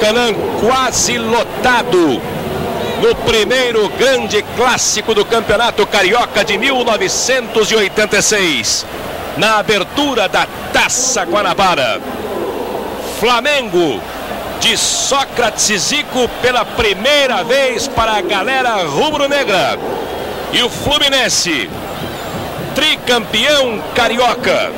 Maracanã quase lotado no primeiro grande clássico do Campeonato Carioca de 1986, na abertura da Taça Guanabara. Flamengo de Sócrates e Zico pela primeira vez para a galera rubro-negra. E o Fluminense, tricampeão carioca,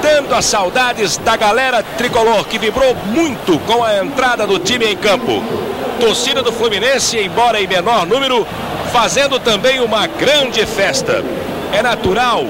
matando as saudades da galera tricolor que vibrou muito com a entrada do time em campo. Torcida do Fluminense, embora em menor número, fazendo também uma grande festa. É natural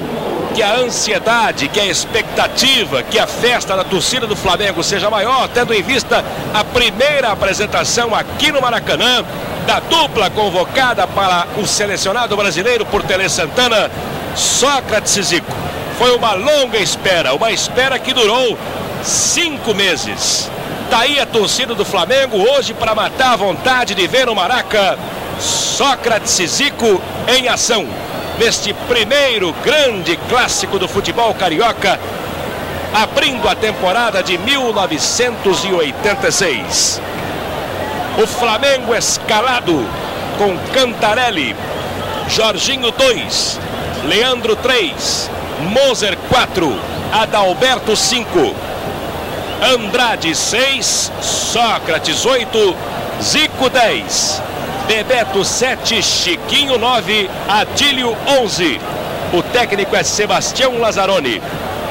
que a ansiedade, que a expectativa, que a festa da torcida do Flamengo seja maior, tendo em vista a primeira apresentação aqui no Maracanã da dupla convocada para o selecionado brasileiro por Tele Santana, Sócrates e Zico. Foi uma longa espera, uma espera que durou cinco meses. Daí tá a torcida do Flamengo hoje para matar a vontade de ver o Maraca Sócrates e Zico em ação neste primeiro grande clássico do futebol carioca, abrindo a temporada de 1986. O Flamengo escalado com Cantarelli, Jorginho 2, Leandro 3, Moser 4, Adalberto 5, Andrade 6, Sócrates 8, Zico 10. Bebeto 7, Chiquinho 9, Adílio 11. O técnico é Sebastião Lazzaroni.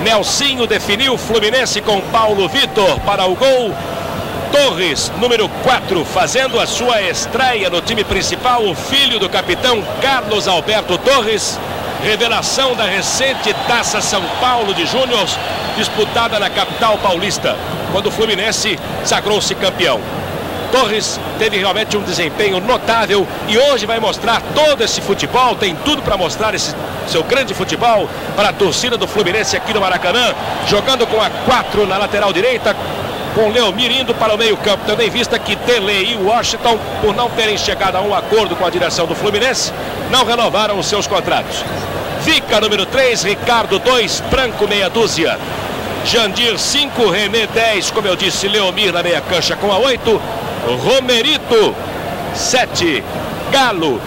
Nelsinho definiu Fluminense com Paulo Vitor para o gol. Torres, número 4, fazendo a sua estreia no time principal, o filho do capitão Carlos Alberto Torres. Revelação da recente Taça São Paulo de Júnior, disputada na capital paulista, quando o Fluminense sagrou-se campeão. Torres teve realmente um desempenho notável e hoje vai mostrar todo esse futebol, tem tudo para mostrar esse seu grande futebol para a torcida do Fluminense aqui no Maracanã, jogando com a 4 na lateral direita, com Leomir indo para o meio-campo, em vista que Tele e Washington, por não terem chegado a um acordo com a direção do Fluminense, não renovaram os seus contratos. Fica número 3, Ricardo 2, Branco meia dúzia. Jandir 5, René 10, como eu disse, Leomir na meia cancha com a 8, Romerito, 7. Galo.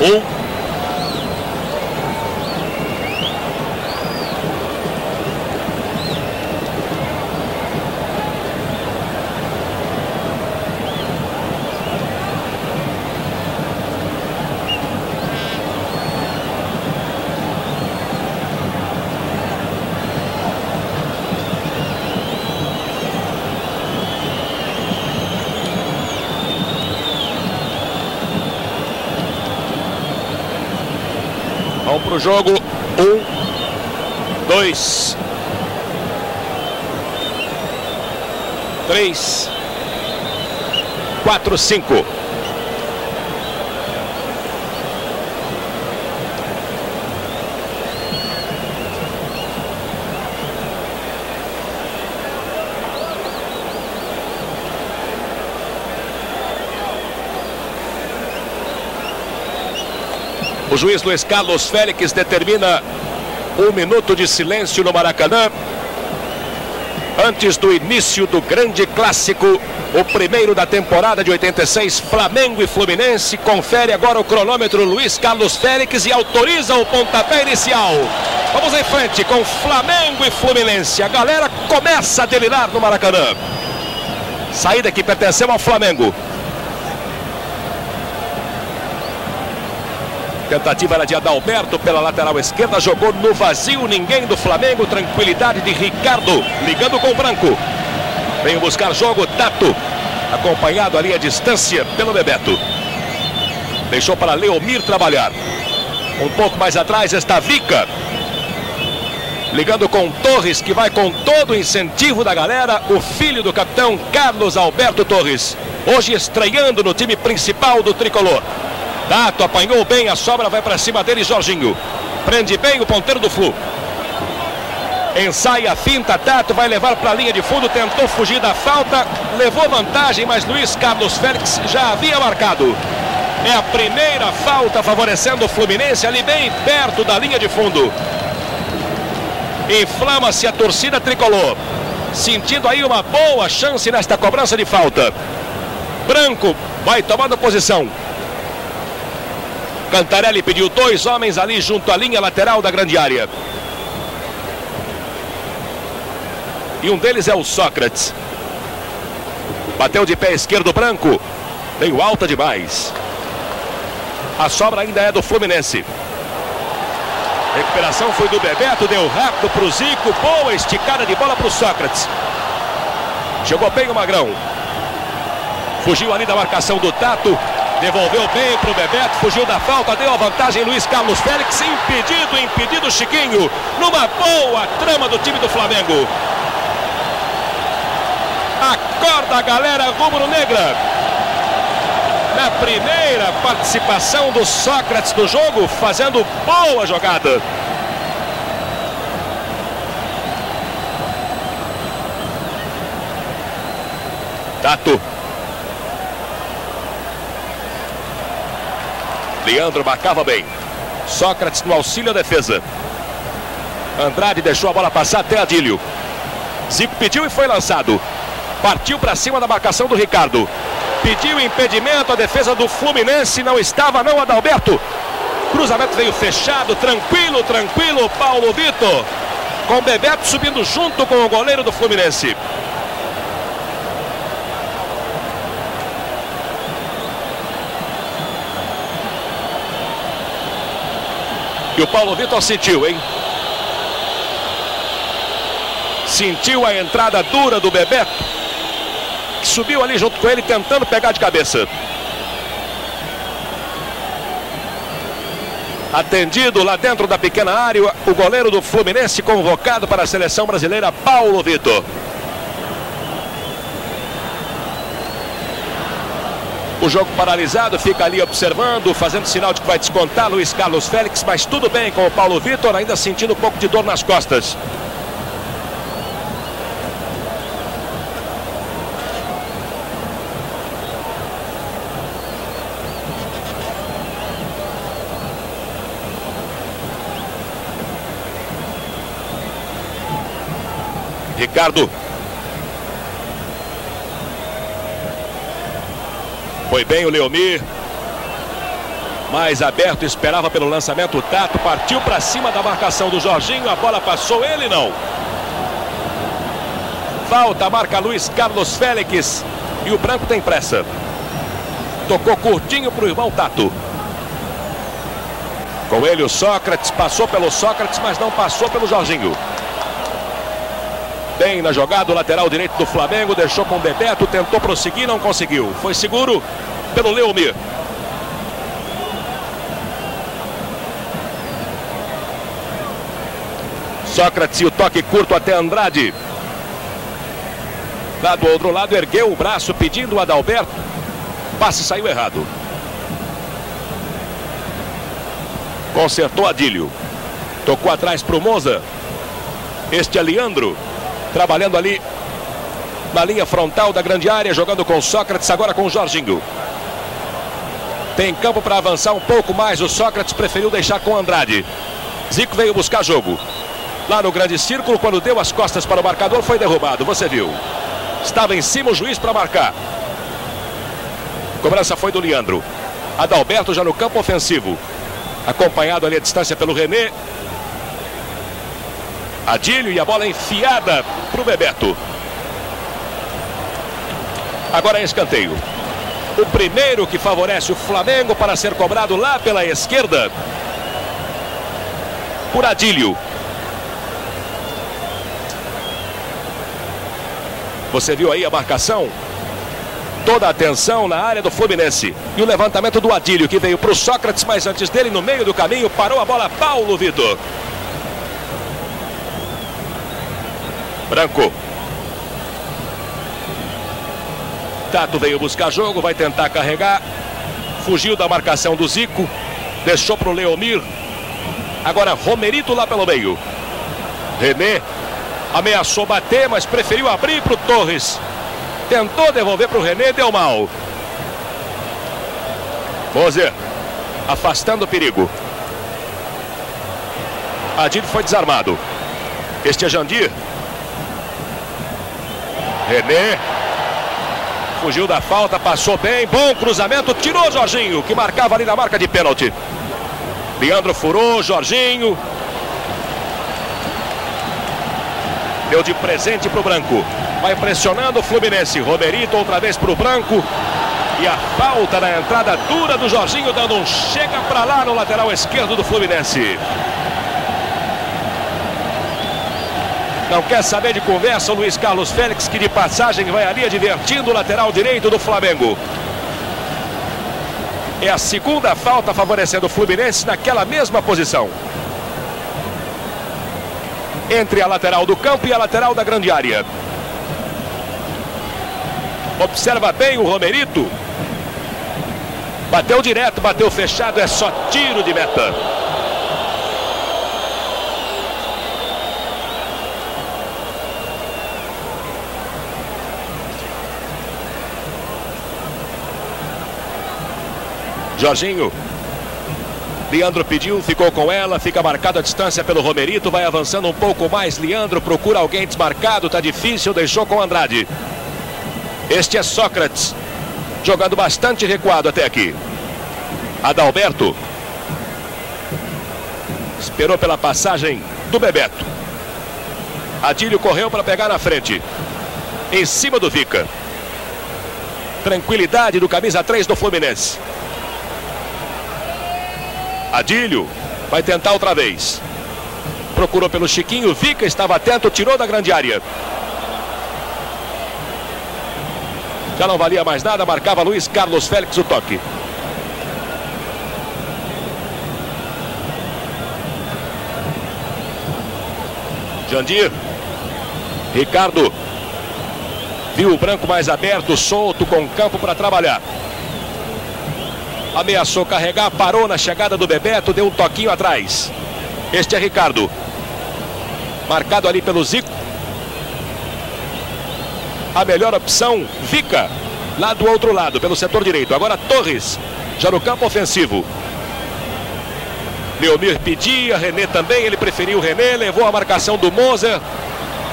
Um. Jogo. Um, dois, três, quatro, cinco. O juiz Luiz Carlos Félix determina um minuto de silêncio no Maracanã. Antes do início do grande clássico, o primeiro da temporada de 86, Flamengo e Fluminense. Confere agora o cronômetro Luiz Carlos Félix e autoriza o pontapé inicial. Vamos em frente com Flamengo e Fluminense. A galera começa a delirar no Maracanã. Saída que pertenceu ao Flamengo. Tentativa era de Adalberto pela lateral esquerda, jogou no vazio, ninguém do Flamengo, tranquilidade de Ricardo, ligando com o Branco. Veio buscar jogo, Tato, acompanhado ali à distância pelo Bebeto. Deixou para Leomir trabalhar. Um pouco mais atrás está Vica. Ligando com Torres, que vai com todo o incentivo da galera, o filho do capitão Carlos Alberto Torres. Hoje estreando no time principal do tricolor. Tato apanhou bem, a sobra vai para cima dele, Jorginho. Prende bem o ponteiro do Flu. Ensaia a finta, Tato vai levar para a linha de fundo, tentou fugir da falta, levou vantagem, mas Luiz Carlos Félix já havia marcado. É a primeira falta favorecendo o Fluminense ali bem perto da linha de fundo. Inflama-se a torcida tricolor. Sentindo aí uma boa chance nesta cobrança de falta. Branco vai tomando posição. Cantarelli pediu dois homens ali junto à linha lateral da grande área. E um deles é o Sócrates. Bateu de pé esquerdo branco. Veio alta demais. A sobra ainda é do Fluminense. Recuperação foi do Bebeto, deu rápido para o Zico. Boa esticada de bola para o Sócrates. Jogou bem o Magrão. Fugiu ali da marcação do Tato. Devolveu bem para o Bebeto, fugiu da falta, deu a vantagem Luiz Carlos Félix, impedido, impedido Chiquinho, numa boa trama do time do Flamengo. Acorda a galera rubro-negra. Na primeira participação do Sócrates no jogo, fazendo boa jogada. Tato. Leandro marcava bem. Sócrates no auxílio à defesa. Andrade deixou a bola passar até Adílio. Zico pediu e foi lançado. Partiu para cima da marcação do Ricardo. Pediu impedimento, a defesa do Fluminense não estava não, Adalberto. Cruzamento veio fechado, tranquilo, tranquilo, Paulo Vitor. Com Bebeto subindo junto com o goleiro do Fluminense. E o Paulo Vitor sentiu, hein? Sentiu a entrada dura do Bebeto. Que subiu ali junto com ele, tentando pegar de cabeça. Atendido lá dentro da pequena área, o goleiro do Fluminense convocado para a seleção brasileira, Paulo Vitor. O jogo paralisado, fica ali observando, fazendo sinal de que vai descontar Luiz Carlos Félix, mas tudo bem com o Paulo Vitor, ainda sentindo um pouco de dor nas costas. Ricardo Foi bem o Leomir. Mais aberto, esperava pelo lançamento o Tato. Partiu para cima da marcação do Jorginho. A bola passou, ele não. Falta, marca Luiz Carlos Félix. E o branco tem pressa. Tocou curtinho para o irmão Tato. Com ele o Sócrates. Passou pelo Sócrates, mas não passou pelo Jorginho. Bem na jogada, o lateral direito do Flamengo, deixou com o Bebeto, tentou prosseguir, não conseguiu. Foi seguro pelo Leomir. Sócrates e o toque curto até Andrade. Lá do outro lado, ergueu o braço pedindo o Adalberto. Passe saiu errado. Consertou Adílio. Tocou atrás para o Moza. Este é Leandro. Trabalhando ali na linha frontal da grande área, jogando com Sócrates, agora com o Jorginho. Tem campo para avançar um pouco mais. O Sócrates preferiu deixar com Andrade. Zico veio buscar jogo. Lá no grande círculo, quando deu as costas para o marcador, foi derrubado. Você viu. Estava em cima o juiz para marcar. Cobrança foi do Leandro. Adalberto já no campo ofensivo. Acompanhado ali à distância pelo René. Adílio e a bola enfiada para o Bebeto. Agora é escanteio. O primeiro que favorece o Flamengo para ser cobrado lá pela esquerda. Por Adílio. Você viu aí a marcação? Toda a atenção na área do Fluminense. E o levantamento do Adílio, que veio para o Sócrates, mas antes dele, no meio do caminho, parou a bola Paulo Vitor. Branco. Tato veio buscar jogo, vai tentar carregar. Fugiu da marcação do Zico. Deixou para o Leomir. Agora Romerito lá pelo meio. René ameaçou bater, mas preferiu abrir para o Torres. Tentou devolver para o René, deu mal. Moser afastando o perigo. Adilho foi desarmado. Este é Jandir. René. Fugiu da falta, passou bem. Bom cruzamento, tirou Jorginho, que marcava ali na marca de pênalti. Leandro furou, Jorginho. Deu de presente para o Branco. Vai pressionando o Fluminense. Romerito outra vez para o Branco. E a falta na entrada dura do Jorginho, dando um chega para lá no lateral esquerdo do Fluminense. Não quer saber de conversa o Luiz Carlos Félix, que de passagem vai ali advertindo o lateral direito do Flamengo. É a segunda falta favorecendo o Fluminense naquela mesma posição. Entre a lateral do campo e a lateral da grande área. Observa bem o Romerito. Bateu direto, bateu fechado, é só tiro de meta. Jorginho. Leandro pediu, ficou com ela, fica marcada a distância pelo Romerito, vai avançando um pouco mais. Leandro procura alguém desmarcado, tá difícil, deixou com Andrade. Este é Sócrates, jogando bastante recuado até aqui. Adalberto esperou pela passagem do Bebeto. Adílio correu para pegar na frente, em cima do Vica. Tranquilidade do camisa 3 do Fluminense. Adílio vai tentar outra vez. Procurou pelo Chiquinho, Vica estava atento, tirou da grande área. Já não valia mais nada, marcava Luiz Carlos Félix o toque. Jandir. Ricardo. Viu o branco mais aberto, solto, com campo para trabalhar ameaçou carregar, parou na chegada do Bebeto, deu um toquinho atrás. Este é Ricardo. Marcado ali pelo Zico. A melhor opção, Vica, lá do outro lado, pelo setor direito. Agora Torres, já no campo ofensivo. Leomir pedia, René também, ele preferiu o René, levou a marcação do Moser.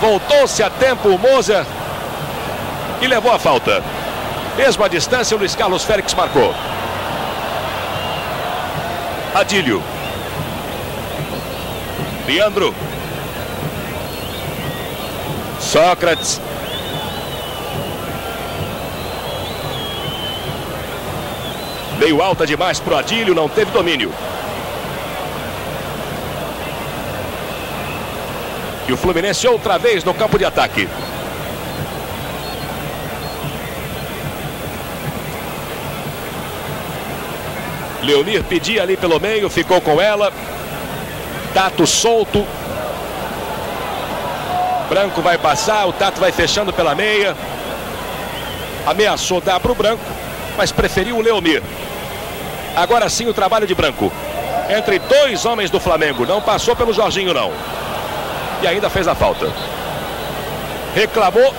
Voltou-se a tempo o Moser e levou a falta. Mesmo a distância, o Luiz Carlos Félix marcou. Adílio. Leandro. Sócrates. Meio alta demais para o Adílio, não teve domínio. E o Fluminense outra vez no campo de ataque. Leonir pedia ali pelo meio, ficou com ela. Tato solto. Branco vai passar, o Tato vai fechando pela meia. Ameaçou dar para o Branco, mas preferiu o Leomir. Agora sim o trabalho de Branco. Entre dois homens do Flamengo. Não passou pelo Jorginho, não. E ainda fez a falta. Reclamou.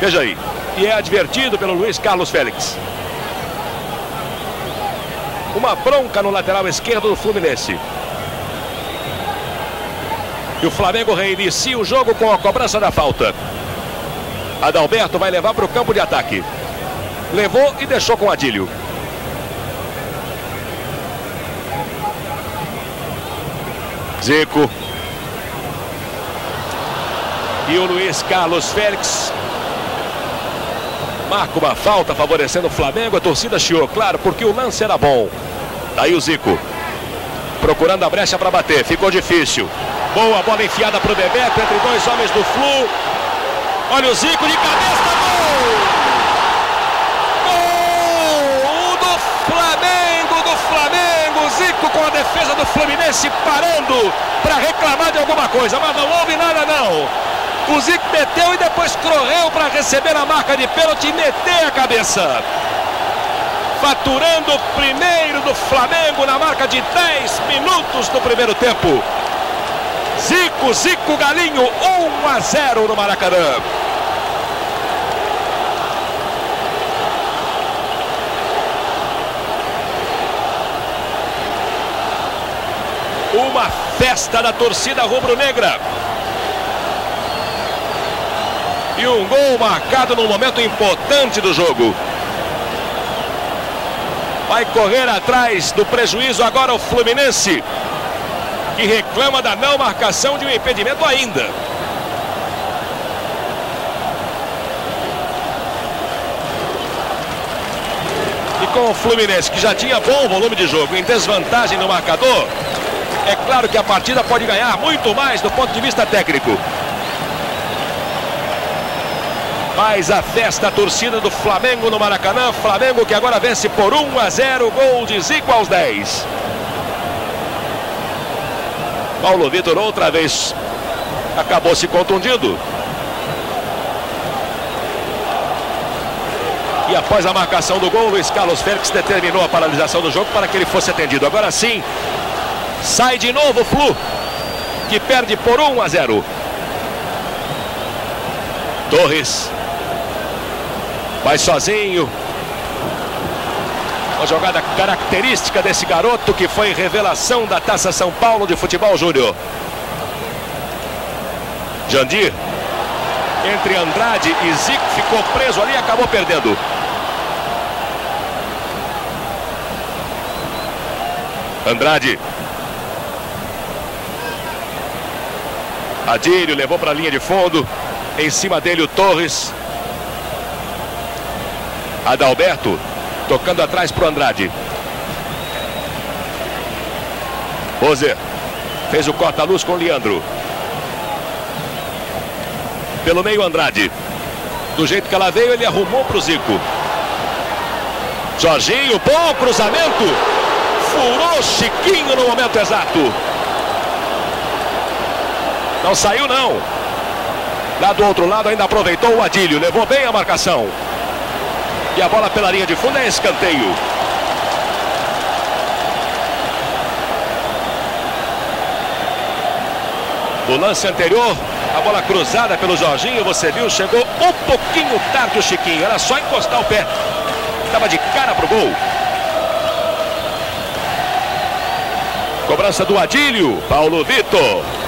Veja aí. E é advertido pelo Luiz Carlos Félix. Uma bronca no lateral esquerdo do Fluminense. E o Flamengo reinicia o jogo com a cobrança da falta. Adalberto vai levar para o campo de ataque. Levou e deixou com Adílio. Zico. E o Luiz Carlos Félix marca uma falta favorecendo o Flamengo. A torcida chiou, claro, porque o lance era bom. Daí o Zico. Procurando a brecha para bater. Ficou difícil. Boa bola enfiada para o Bebeto entre dois homens do Flu. Olha o Zico de cabeça. Gol! Gol do Flamengo, do Flamengo. Zico com a defesa do Fluminense parando para reclamar de alguma coisa. Mas não houve nada não. O Zico meteu e depois correu para receber a marca de pênalti e meter a cabeça. Faturando o primeiro do Flamengo na marca de 10 minutos do primeiro tempo. Zico Zico, Galinho, 1 a 0 no Maracanã. Uma festa da torcida rubro-negra. E um gol marcado num momento importante do jogo. Vai correr atrás do prejuízo agora o Fluminense, que reclama da não marcação de um impedimento ainda. E com o Fluminense, que já tinha bom volume de jogo, em desvantagem no marcador, é claro que a partida pode ganhar muito mais do ponto de vista técnico. Mais a festa, a torcida do Flamengo no Maracanã. Flamengo que agora vence por 1 a 0, gol de Zico aos 10. Paulo Vitor outra vez acabou se contundindo. E após a marcação do gol, Luiz Carlos Félix determinou a paralisação do jogo para que ele fosse atendido. Agora sim, sai de novo o Flu, que perde por 1 a 0. Torres Vai sozinho. Uma jogada característica desse garoto que foi revelação da Taça São Paulo de Futebol Júnior. Jandir. Entre Andrade e Zico ficou preso ali e acabou perdendo. Andrade. Adílio levou para a linha de fundo. Em cima dele o Torres. Adalberto tocando atrás para o Andrade. Roser fez o corta-luz com Leandro. Pelo meio Andrade. Do jeito que ela veio, ele arrumou para o Zico. Jorginho, bom cruzamento. Furou Chiquinho no momento exato. Não saiu não. Lá do outro lado ainda aproveitou o Adílio. Levou bem a marcação. E a bola pela linha de fundo é escanteio. No lance anterior, a bola cruzada pelo Jorginho, você viu, chegou um pouquinho tarde o Chiquinho. Era só encostar o pé. Estava de cara pro gol. Cobrança do Adílio, Paulo Vitor.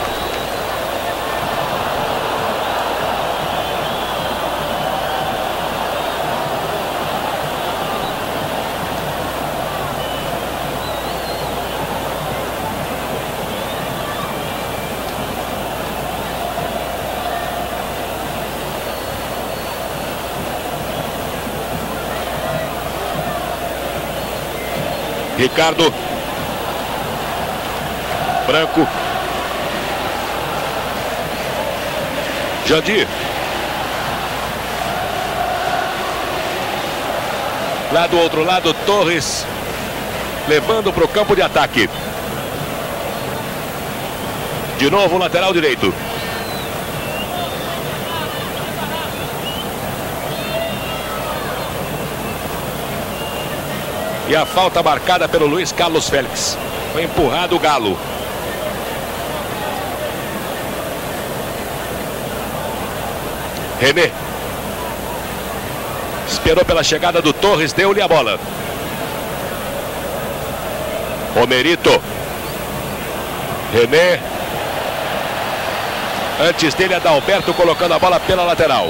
Ricardo. Branco. Jandir. Lá do outro lado, Torres. Levando para o campo de ataque. De novo, lateral direito. E a falta marcada pelo Luiz Carlos Félix. Foi empurrado o Galo. René. Esperou pela chegada do Torres, deu-lhe a bola. Romerito. René. Antes dele, Adalberto colocando a bola pela lateral.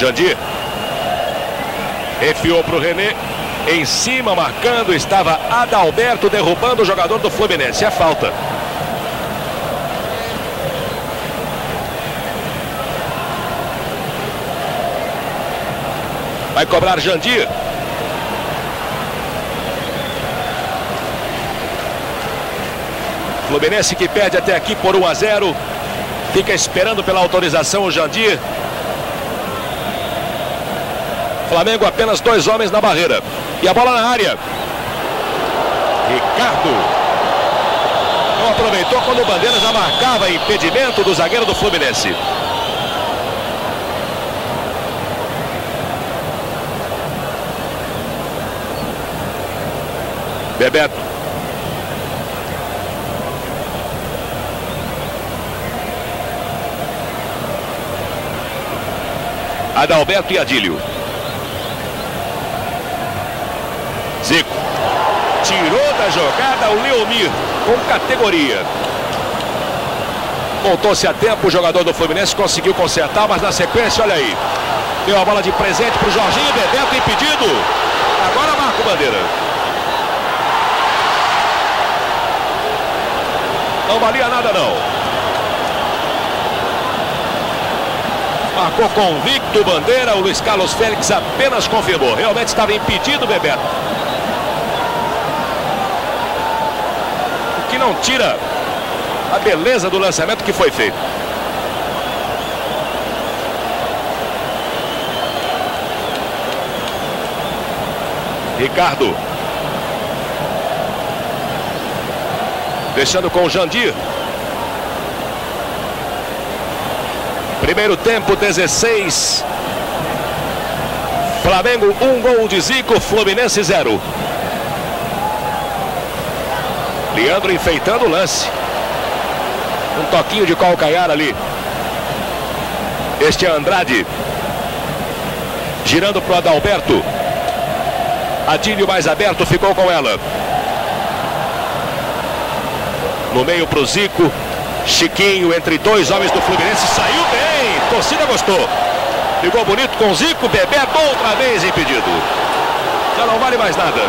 Jandir. Enfiou para o René. Em cima, marcando, estava Adalberto derrubando o jogador do Fluminense. É falta. Vai cobrar Jandir. Fluminense que perde até aqui por 1 a 0. Fica esperando pela autorização o Jandir. Flamengo apenas dois homens na barreira. E a bola na área. Ricardo. Não aproveitou quando o Bandeira já marcava impedimento do zagueiro do Fluminense. Bebeto. Adalberto e Adílio. Zico. Tirou da jogada o Leomir com categoria. Voltou-se a tempo, o jogador do Fluminense conseguiu consertar, mas na sequência, olha aí. Deu a bola de presente para o Jorginho, Bebeto impedido. Agora marca o Bandeira. Não valia nada não. Marcou convicto Bandeira, o Luiz Carlos Félix apenas confirmou. Realmente estava impedido Bebeto. O que não tira a beleza do lançamento que foi feito. Ricardo. Deixando com o Jandir. Primeiro tempo, 16. Flamengo, um gol de Zico, Fluminense, zero. Leandro enfeitando o lance. Um toquinho de calcanhar ali. Este é Andrade. Girando para o Adalberto. Adílio mais aberto, ficou com ela. No meio para o Zico. Chiquinho entre dois homens do Fluminense. Saiu bem. Torcida gostou. Ficou bonito com Zico. Bebeto outra vez impedido. Já não vale mais nada.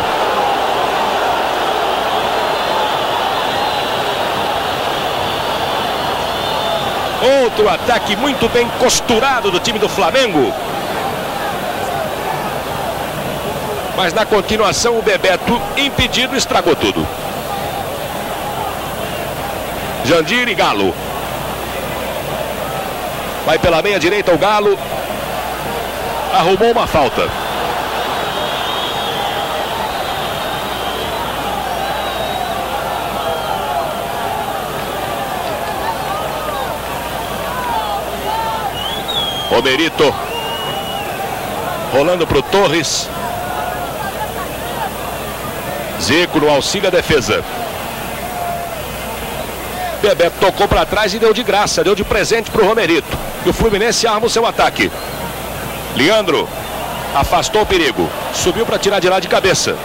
Outro ataque muito bem costurado do time do Flamengo. Mas na continuação o Bebeto impedido estragou tudo. Jandir e Galo. Vai pela meia direita o Galo. Arrumou uma falta. Romerito. Rolando para o Torres. Zico no auxílio à defesa. Bebeto tocou para trás e deu de graça, deu de presente para o Romerito. E o Fluminense arma o seu ataque. Leandro afastou o perigo. Subiu para tirar de lá de cabeça.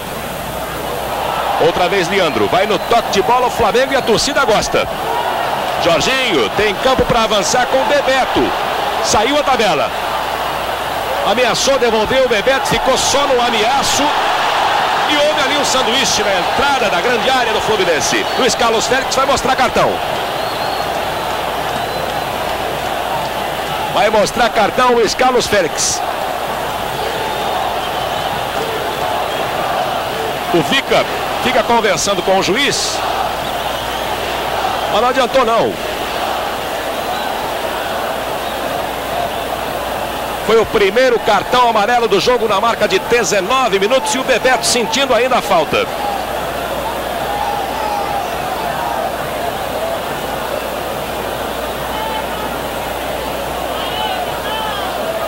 Outra vez Leandro. Vai no toque de bola o Flamengo e a torcida gosta. Jorginho tem campo para avançar com Bebeto. Saiu a tabela. Ameaçou, devolveu o Bebeto, ficou só no ameaço. E houve ali um sanduíche na entrada da grande área do Fluminense. Luiz Carlos Félix vai mostrar cartão. Vai mostrar cartão Luiz Carlos Félix. O Vica fica conversando com o juiz. Mas não adiantou não. Foi o primeiro cartão amarelo do jogo na marca de 19 minutos e o Bebeto sentindo ainda a falta.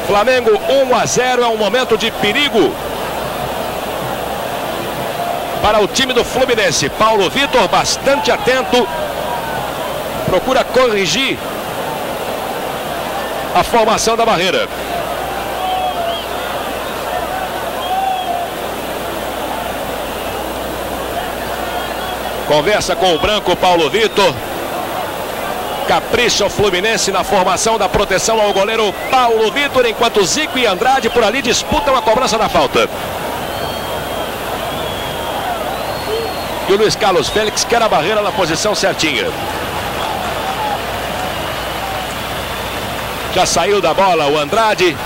Flamengo 1 a 0 é um momento de perigo para o time do Fluminense. Paulo Vitor bastante atento. Procura corrigir a formação da barreira. Conversa com o branco Paulo Vitor. Capricha o Fluminense na formação da proteção ao goleiro Paulo Vitor, enquanto Zico e Andrade por ali disputam a cobrança da falta. E o Luiz Carlos Félix quer a barreira na posição certinha. Já saiu da bola o Andrade.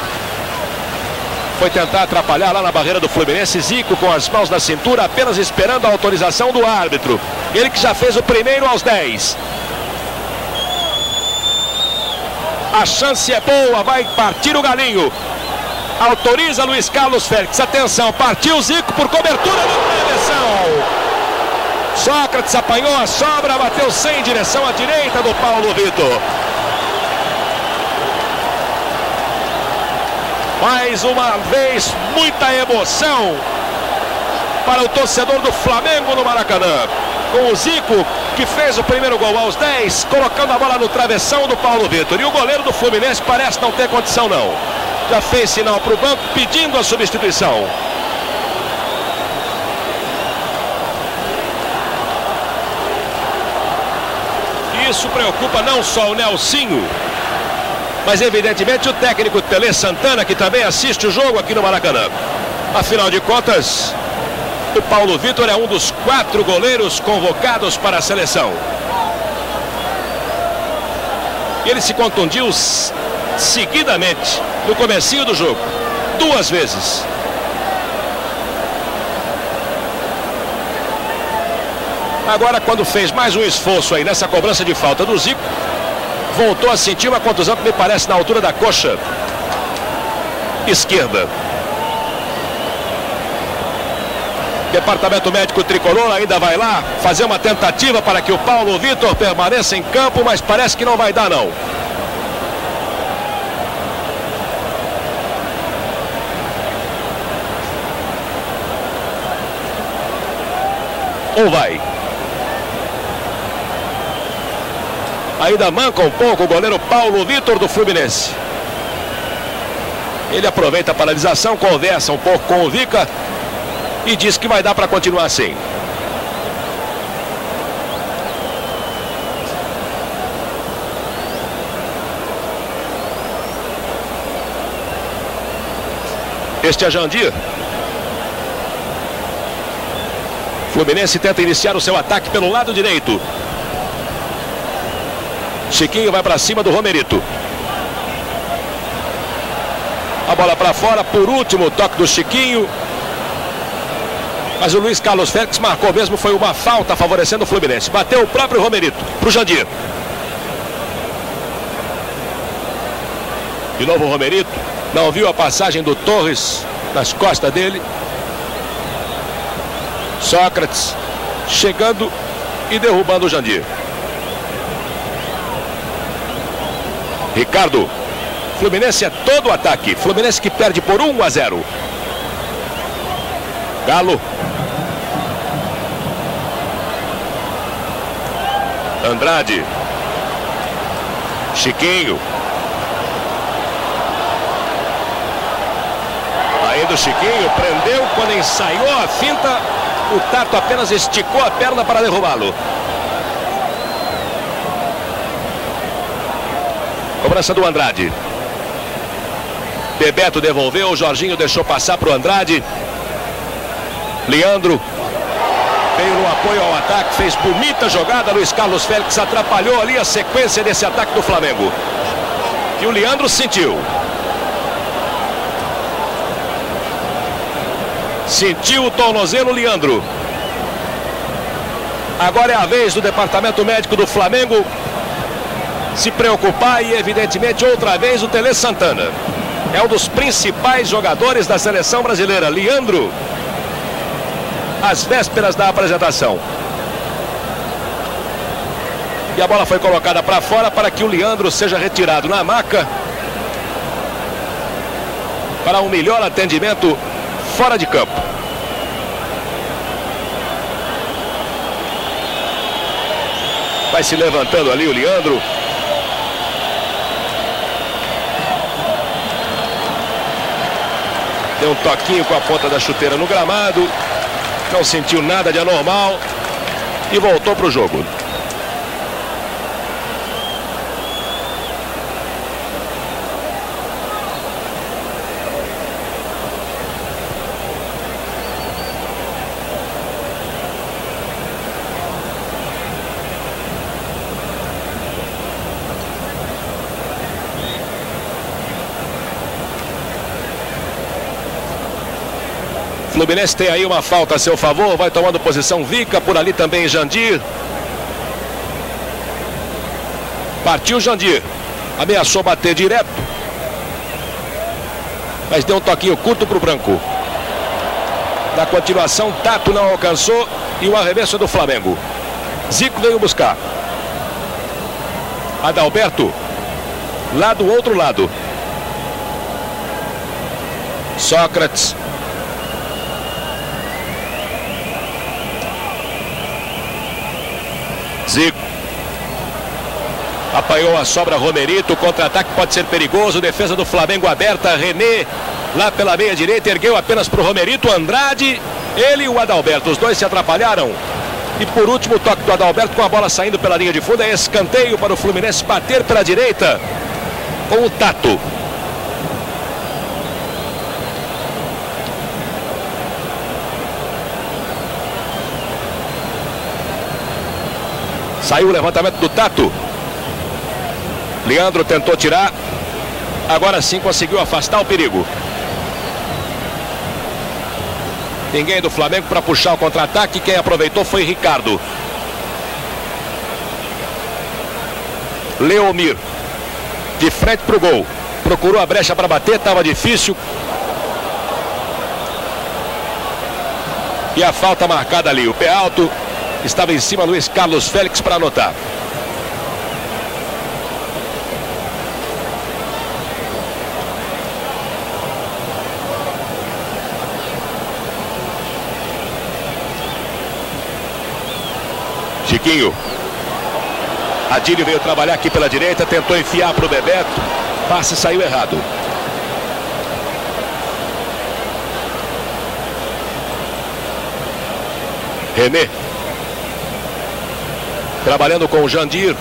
Foi tentar atrapalhar lá na barreira do Fluminense. Zico com as mãos na cintura, apenas esperando a autorização do árbitro. Ele que já fez o primeiro aos 10. A chance é boa, vai partir o Galinho. Autoriza Luiz Carlos Félix. Atenção, partiu Zico por cobertura na direção. Sócrates apanhou a sobra, bateu sem direção à direita do Paulo Vitor. Mais uma vez, muita emoção. para o torcedor do Flamengo no Maracanã. Com o Zico, que fez o primeiro gol aos 10, colocando a bola no travessão do Paulo Vitor. E o goleiro do Fluminense parece não ter condição, não. Já fez sinal para o banco pedindo a substituição. Isso preocupa não só o Nelsinho, mas evidentemente o técnico Tele Santana, que também assiste o jogo aqui no Maracanã. Afinal de contas, o Paulo Vitor é um dos quatro goleiros convocados para a seleção. Ele se contundiu seguidamente no comecinho do jogo, duas vezes. Agora, quando fez mais um esforço aí nessa cobrança de falta do Zico, voltou a sentir uma contusão que me parece na altura da coxa esquerda. Departamento Médico Tricolor ainda vai lá fazer uma tentativa para que o Paulo Vitor permaneça em campo, mas parece que não vai dar não. Ou vai? Ainda manca um pouco o goleiro Paulo Vitor do Fluminense. Ele aproveita a paralisação, conversa um pouco com o Vica e diz que vai dar para continuar assim. Este é Jandir. Fluminense tenta iniciar o seu ataque pelo lado direito. Chiquinho vai para cima do Romerito. A bola para fora, por último, toque do Chiquinho. Mas o Luiz Carlos Félix marcou mesmo, foi uma falta favorecendo o Fluminense. Bateu o próprio Romerito para o Jandir. De novo o Romerito. Não viu a passagem do Torres nas costas dele. Sócrates chegando e derrubando o Jandir. Ricardo. Fluminense é todo o ataque. Fluminense que perde por 1 a 0. Galo. Andrade. Chiquinho. Ainda o Chiquinho prendeu quando ensaiou a finta. O Tato apenas esticou a perna para derrubá-lo. Cobrança do Andrade. Bebeto devolveu, o Jorginho deixou passar para o Andrade. Leandro veio no apoio ao ataque, fez bonita jogada. Luiz Carlos Félix atrapalhou ali a sequência desse ataque do Flamengo. E o Leandro sentiu. Sentiu o tornozelo, Leandro. Agora é a vez do departamento médico do Flamengo se preocupar e, evidentemente, outra vez o Tele Santana. É um dos principais jogadores da seleção brasileira, Leandro. Às vésperas da apresentação. E a bola foi colocada para fora para que o Leandro seja retirado na maca. Para um melhor atendimento fora de campo. Vai se levantando ali o Leandro. Deu um toquinho com a ponta da chuteira no gramado. Não sentiu nada de anormal. E voltou para o jogo. Fluminense tem aí uma falta a seu favor, vai tomando posição Vica, por ali também Jandir. Partiu Jandir. Ameaçou bater direto. Mas deu um toquinho curto para o Branco. Na continuação, Tato não alcançou e o arremesso do Flamengo. Zico veio buscar. Adalberto. Lá do outro lado. Zico. Apanhou a sobra Romerito. Contra-ataque pode ser perigoso. Defesa do Flamengo aberta. René lá pela meia direita. Ergueu apenas para o Romerito. Andrade. Ele e o Adalberto. Os dois se atrapalharam. E por último, o toque do Adalberto com a bola saindo pela linha de fundo. É escanteio para o Fluminense bater pela direita com o Tato. Saiu o levantamento do Tato. Leandro tentou tirar. Agora sim conseguiu afastar o perigo. Ninguém do Flamengo para puxar o contra-ataque. Quem aproveitou foi Ricardo. Leomir. De frente para o gol. Procurou a brecha para bater, estava difícil. E a falta marcada ali. O pé alto estava em cima Luiz Carlos Félix para anotar. Chiquinho. Adílio veio trabalhar aqui pela direita, tentou enfiar para o Bebeto. Passe saiu errado. René. Trabalhando com o Jandir.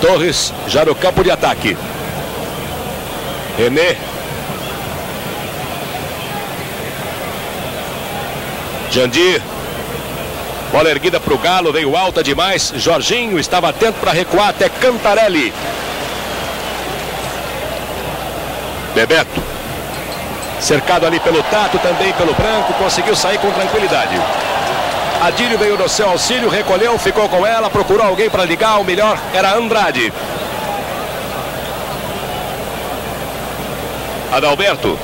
Torres já no campo de ataque. René. Jandir. Bola erguida para o Galo, veio alta demais. Jorginho estava atento para recuar até Cantarelli. Bebeto. Cercado ali pelo Tato, também pelo Branco, conseguiu sair com tranquilidade. Adílio veio no seu auxílio, recolheu, ficou com ela, procurou alguém para ligar. O melhor era Andrade. Adalberto.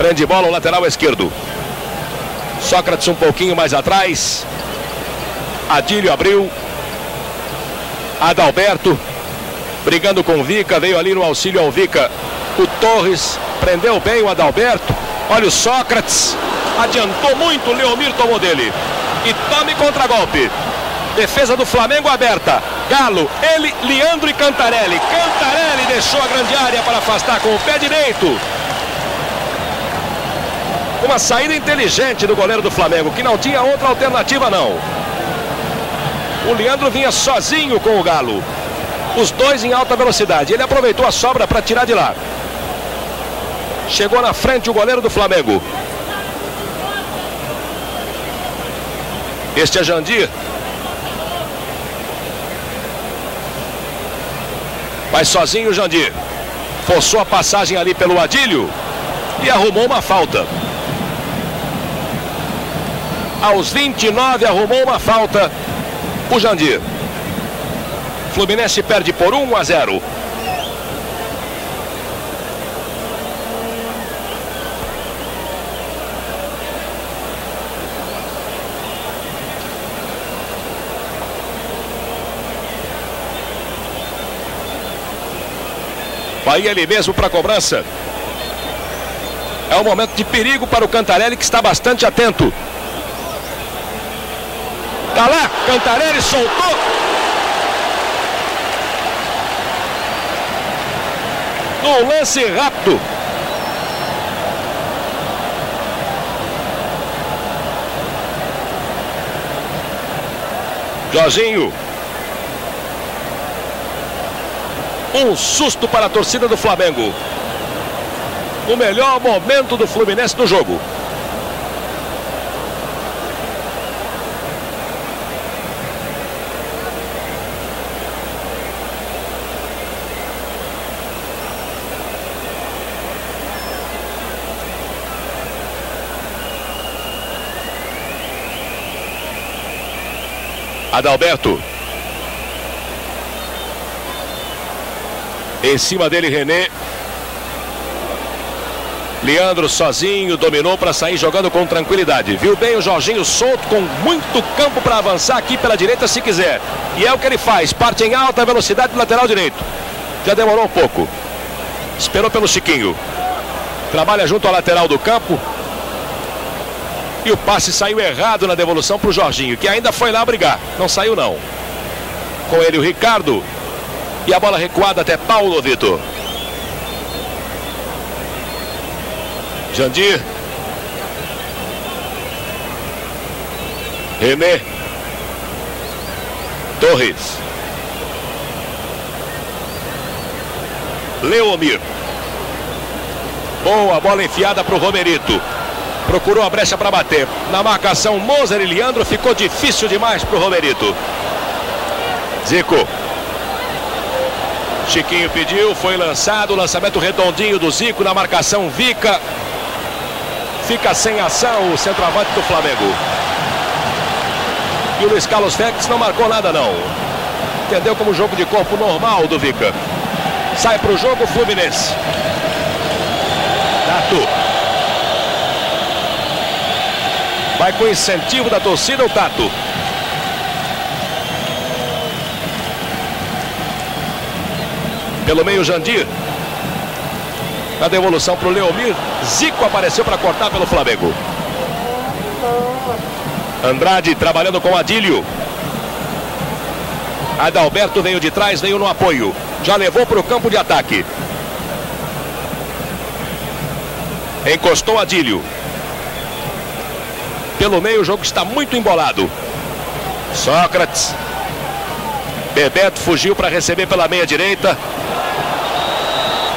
Prende bola o lateral esquerdo. Sócrates um pouquinho mais atrás. Adílio abriu. Adalberto. Brigando com o Vica. Veio ali no auxílio ao Vica. O Torres prendeu bem o Adalberto. Olha o Sócrates. Adiantou muito. Leomir tomou dele. E tome contra-golpe. Defesa do Flamengo aberta. Galo, ele, Leandro e Cantarelli. Cantarelli deixou a grande área para afastar com o pé direito. Uma saída inteligente do goleiro do Flamengo, que não tinha outra alternativa não. O Leandro vinha sozinho com o Galo. Os dois em alta velocidade. Ele aproveitou a sobra para tirar de lá. Chegou na frente o goleiro do Flamengo. Este é Jandir. Vai sozinho o Jandir. Forçou a passagem ali pelo Adílio e arrumou uma falta aos 29 arrumou uma falta o Jandir. Fluminense perde por 1 a 0. Bahia ali mesmo para a cobrança. É um momento de perigo para o Cantarelli que está bastante atento. Tá lá, Cantarelli soltou. No lance rápido. Jorginho. Um susto para a torcida do Flamengo. O melhor momento do Fluminense no jogo. Adalberto. Em cima dele, René. Leandro sozinho, dominou para sair jogando com tranquilidade. Viu bem o Jorginho solto, com muito campo para avançar aqui pela direita se quiser. E é o que ele faz, parte em alta velocidade lateral direito. Já demorou um pouco. Esperou pelo Chiquinho. Trabalha junto à lateral do campo. E o passe saiu errado na devolução para o Jorginho, que ainda foi lá brigar. Não saiu não. Com ele o Ricardo. E a bola recuada até Paulo Vitor. Jandir. René. Torres. Leomir. Boa bola enfiada para o Romerito. Procurou a brecha para bater. Na marcação, Moser e Leandro ficou difícil demais para o Romerito. Zico. Chiquinho pediu, foi lançado, lançamento redondinho do Zico na marcação Vica. Fica sem ação o centroavante do Flamengo. E o Luiz Carlos Félix não marcou nada não. Entendeu como jogo de corpo normal do Vica. Sai para o jogo Fluminense. Tato. Vai com incentivo da torcida o Tato. Pelo meio Jandir. Na devolução para o Leomir. Zico apareceu para cortar pelo Flamengo. Andrade trabalhando com Adílio. Adalberto veio de trás, veio no apoio. Já levou para o campo de ataque. Encostou Adílio. Pelo meio o jogo está muito embolado. Sócrates. Bebeto fugiu para receber pela meia direita.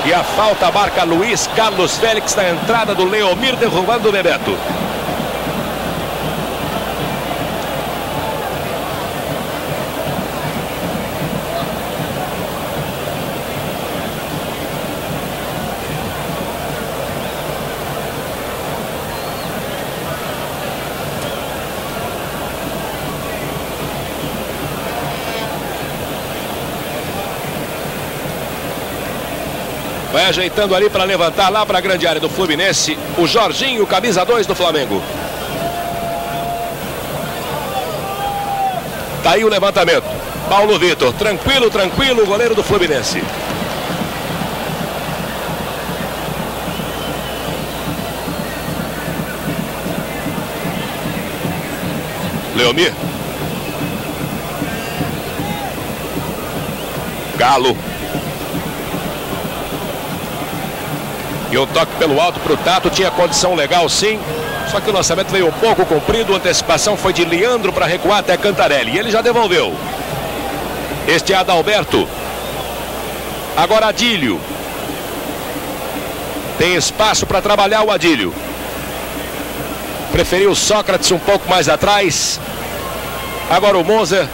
E a falta marca Luiz Carlos Félix na entrada do Leomir derrubando o Bebeto. Vai ajeitando ali para levantar lá para a grande área do Fluminense. O Jorginho, camisa 2 do Flamengo. Tá aí o levantamento. Paulo Vitor, tranquilo, tranquilo, goleiro do Fluminense. Leomir. Galo. E um toque pelo alto para o Tato, tinha condição legal sim. Só que o lançamento veio um pouco comprido, a antecipação foi de Leandro para recuar até Cantarelli. E ele já devolveu. Este é Adalberto. Agora Adílio. Tem espaço para trabalhar o Adílio. Preferiu Sócrates um pouco mais atrás. Agora o Moser.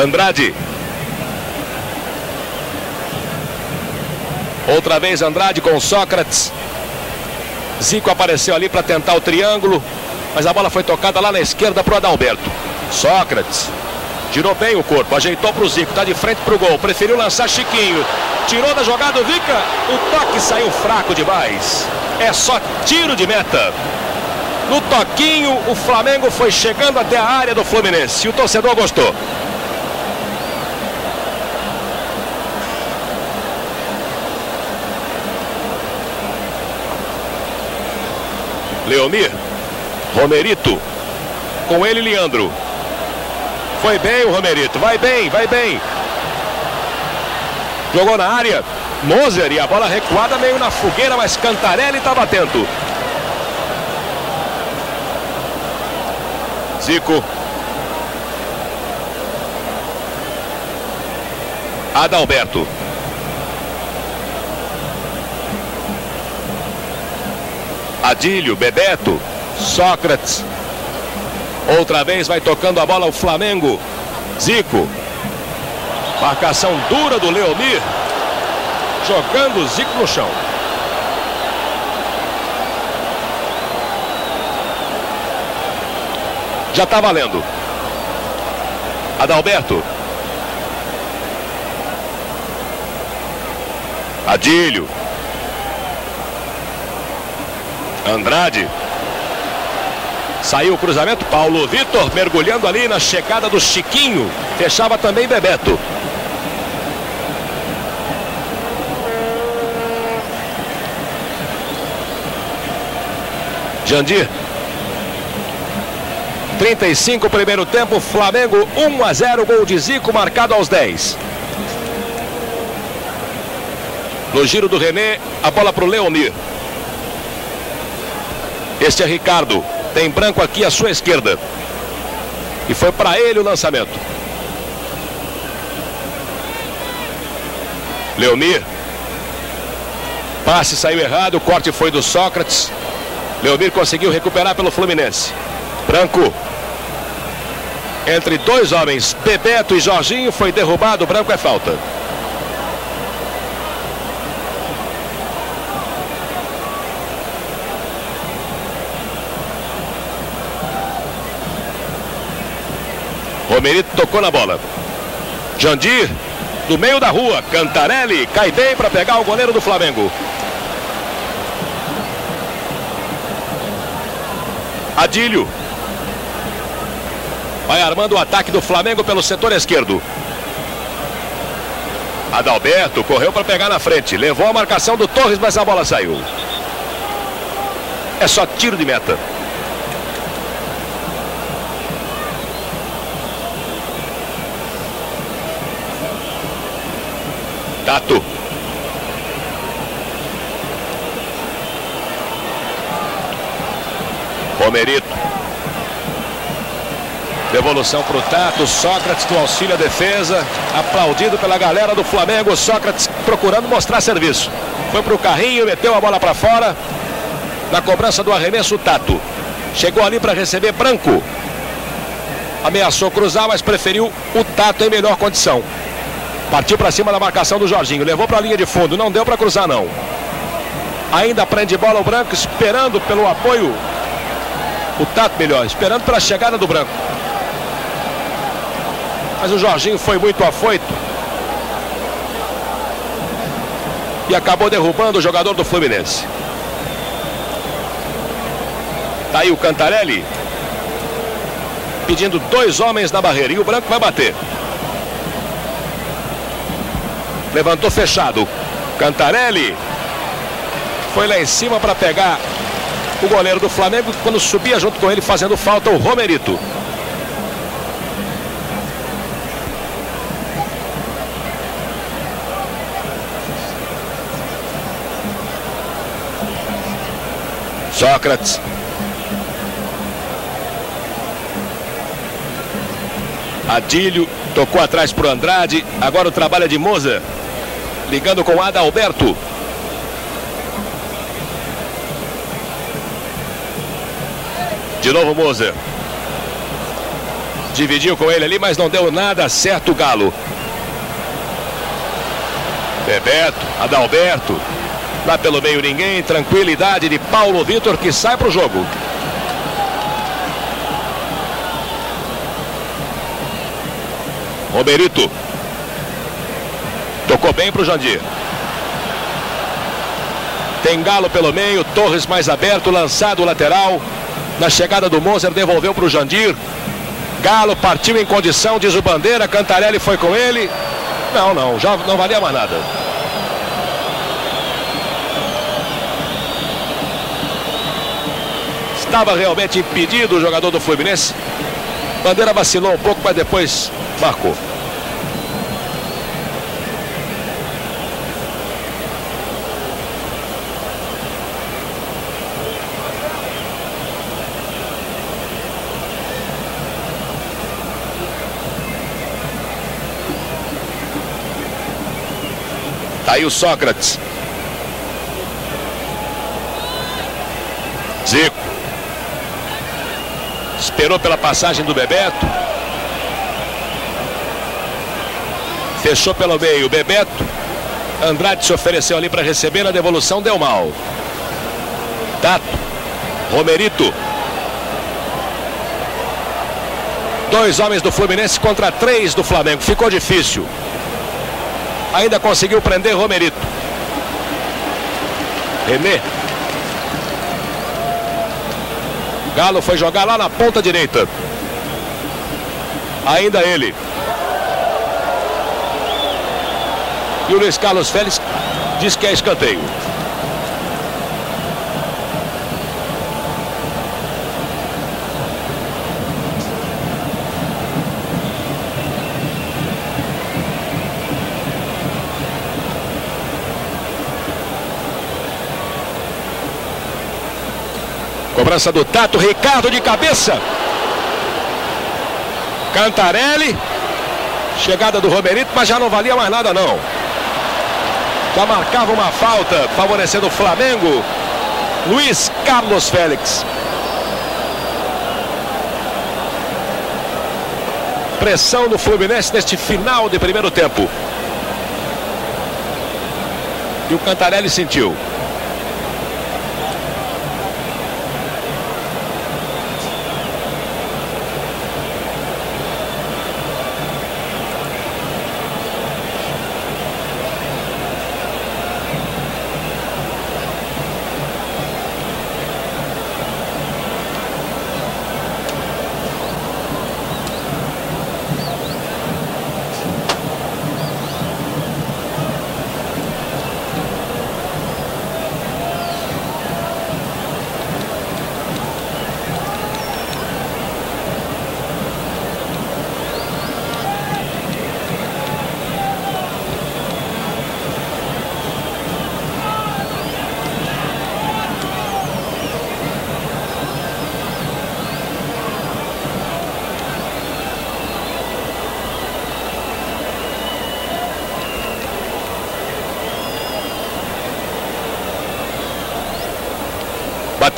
Andrade. Outra vez Andrade com Sócrates. Zico apareceu ali para tentar o triângulo, mas a bola foi tocada lá na esquerda para o Adalberto. Sócrates girou bem o corpo, ajeitou para o Zico, está de frente para o gol, preferiu lançar Chiquinho, tirou da jogada o Vica, o toque saiu fraco demais. É só tiro de meta. No toquinho, o Flamengo foi chegando até a área do Fluminense e o torcedor gostou. Leomir. Romerito. Com ele, Leandro. Foi bem o Romerito. Vai bem, vai bem. Jogou na área. Moser e a bola recuada meio na fogueira, mas Cantarelli estava atento. Zico. Adalberto. Adílio, Bebeto, Sócrates. Outra vez vai tocando a bola o Flamengo. Zico. Marcação dura do Leomir. Jogando o Zico no chão. Já está valendo. Adalberto. Adílio. Andrade. Saiu o cruzamento, Paulo Vitor mergulhando ali na chegada do Chiquinho. Fechava também Bebeto. Jandir. 35 primeiro tempo, Flamengo 1 a 0, gol de Zico marcado aos 10. No giro do René, a bola para o Leonir. Este é Ricardo. Tem branco aqui à sua esquerda. E foi para ele o lançamento. Leonir. Passe saiu errado, o corte foi do Sócrates. Leonir conseguiu recuperar pelo Fluminense. Branco. Entre dois homens, Bebeto e Jorginho, foi derrubado. Branco é falta. Romerito tocou na bola. Jandir, do meio da rua. Cantarelli cai bem para pegar o goleiro do Flamengo. Adílio. Vai armando o ataque do Flamengo pelo setor esquerdo. Adalberto correu para pegar na frente. Levou a marcação do Torres, mas a bola saiu. É só tiro de meta. Tato. Romerito. Devolução para o Tato. Sócrates do auxílio à defesa. Aplaudido pela galera do Flamengo. Sócrates procurando mostrar serviço. Foi para o carrinho, meteu a bola para fora. Na cobrança do arremesso, Tato. Chegou ali para receber Branco. Ameaçou cruzar, mas preferiu o Tato em melhor condição. Partiu para cima da marcação do Jorginho. Levou para a linha de fundo. Não deu para cruzar, não. Ainda prende bola o Branco, esperando pelo apoio. O Tato melhor, esperando pela chegada do Branco. Mas o Jorginho foi muito afoito. E acabou derrubando o jogador do Fluminense. Tá aí o Cantarelli. Pedindo dois homens na barreira. E o Branco vai bater. Levantou fechado. Cantarelli. Foi lá em cima para pegar o goleiro do Flamengo. Quando subia junto com ele, fazendo falta, o Romerito. Sócrates. Adílio tocou atrás para Andrade. Agora o trabalho é de Moza. Ligando com Adalberto. De novo Moser. Dividiu com ele ali, mas não deu nada certo o Galo. Bebeto, Adalberto. Lá pelo meio ninguém. Tranquilidade de Paulo Vitor que sai para o jogo. Roberito. Tocou bem para o Jandir. Tem Galo pelo meio, Torres mais aberto, lançado o lateral. Na chegada do Moser, devolveu para o Jandir. Galo partiu em condição, diz o Bandeira. Cantarelli foi com ele. Não, não, já não valia mais nada. Estava realmente impedido o jogador do Fluminense. Bandeira vacilou um pouco, mas depois marcou. Tá aí o Sócrates. Zico. Esperou pela passagem do Bebeto. Fechou pelo meio. Bebeto. Andrade se ofereceu ali para receber. Na devolução deu mal. Tato. Romerito. Dois homens do Fluminense contra três do Flamengo. Ficou difícil. Ainda conseguiu prender Romerito. Renê. Galo foi jogar lá na ponta direita. Ainda ele. E o Luiz Carlos Félix diz que é escanteio. Cobrança do Tato, Ricardo de cabeça. Cantarelli. Chegada do Romerito, mas já não valia mais nada não. Já marcava uma falta, favorecendo o Flamengo. Luiz Carlos Félix. Pressão do Fluminense neste final de primeiro tempo. E o Cantarelli sentiu.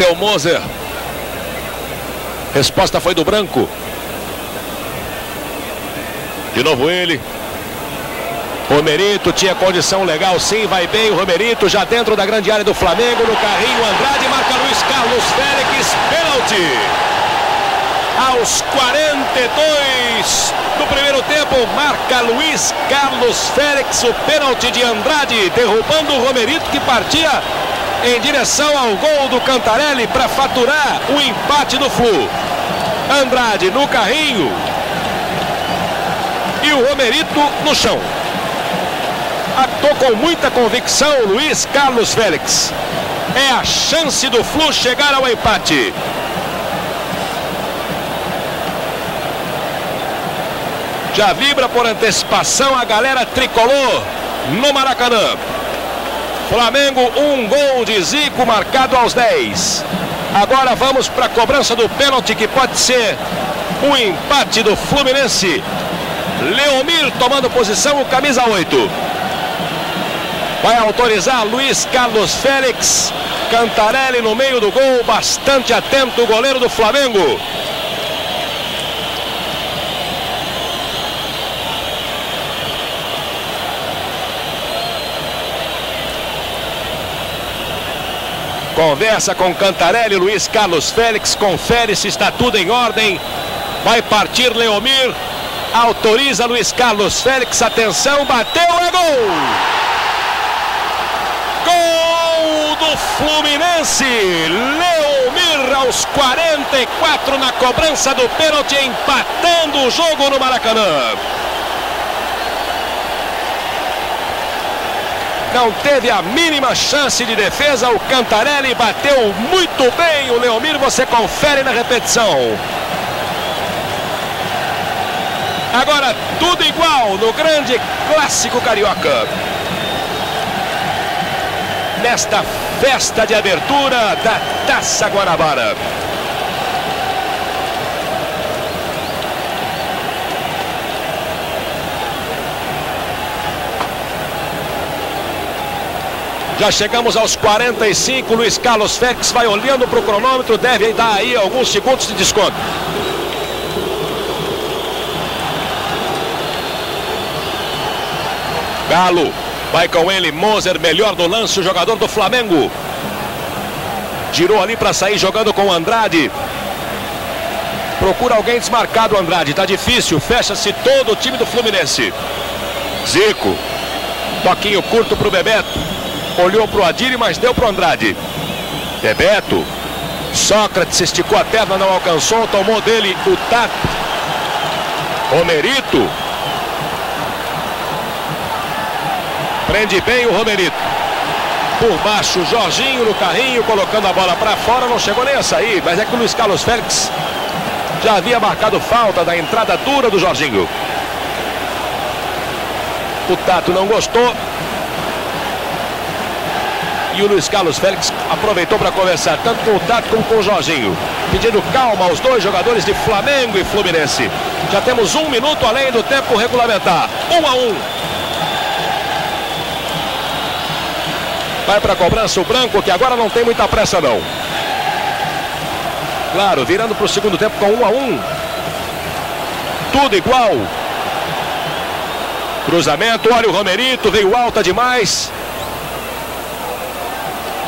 Bateu Moser. Resposta foi do branco. De novo ele. Romerito tinha condição legal, sim, vai bem o Romerito, já dentro da grande área do Flamengo, no carrinho, Andrade marca Luiz Carlos Félix, pênalti. Aos 42 do primeiro tempo, marca Luiz Carlos Félix o pênalti de Andrade, derrubando o Romerito que partia em direção ao gol do Cantarelli para faturar o empate do Flu. Andrade no carrinho e o Romerito no chão. Atuou com muita convicção Luiz Carlos Félix. É a chance do Flu chegar ao empate. Já vibra por antecipação a galera tricolor no Maracanã. Flamengo, um gol de Zico marcado aos 10. Agora vamos para a cobrança do pênalti que pode ser o um empate do Fluminense. Leomir tomando posição, o camisa 8. Vai autorizar Luiz Carlos Félix. Cantarelli no meio do gol, bastante atento o goleiro do Flamengo. Conversa com Cantarelli, Luiz Carlos Félix, confere se está tudo em ordem. Vai partir Leomir, autoriza Luiz Carlos Félix, atenção, bateu, é gol! Gol do Fluminense, Leomir aos 44 na cobrança do pênalti, empatando o jogo no Maracanã. Não teve a mínima chance de defesa. O Cantarelli bateu muito bem. O Leomir, você confere na repetição. Agora tudo igual no grande clássico carioca. Nesta festa de abertura da Taça Guanabara. Já chegamos aos 45. Luiz Carlos Félix vai olhando para o cronômetro. Deve dar aí alguns segundos de desconto. Galo. Vai com ele. Moser, melhor no lance. O jogador do Flamengo. Girou ali para sair jogando com o Andrade. Procura alguém desmarcado, Andrade. Tá difícil. Fecha-se todo o time do Fluminense. Zico. Toquinho curto para o Bebeto. Olhou para o Adire, mas deu para o Andrade. Bebeto. Sócrates esticou a perna, não alcançou. Tomou dele o tap. Romerito. Prende bem o Romerito. Por baixo, Jorginho no carrinho, colocando a bola para fora. Não chegou nem a sair, mas é que o Luiz Carlos Félix já havia marcado falta da entrada dura do Jorginho. O Tato não gostou E o Luiz Carlos Félix aproveitou para conversar tanto com o Tato como com o Jorginho. Pedindo calma aos dois jogadores de Flamengo e Fluminense. Já temos um minuto além do tempo regulamentar. Um a um. Vai para a cobrança o Branco, que agora não tem muita pressa não. Claro, virando para o segundo tempo com um a um. Tudo igual. Cruzamento, olha o Romerito, veio alta demais.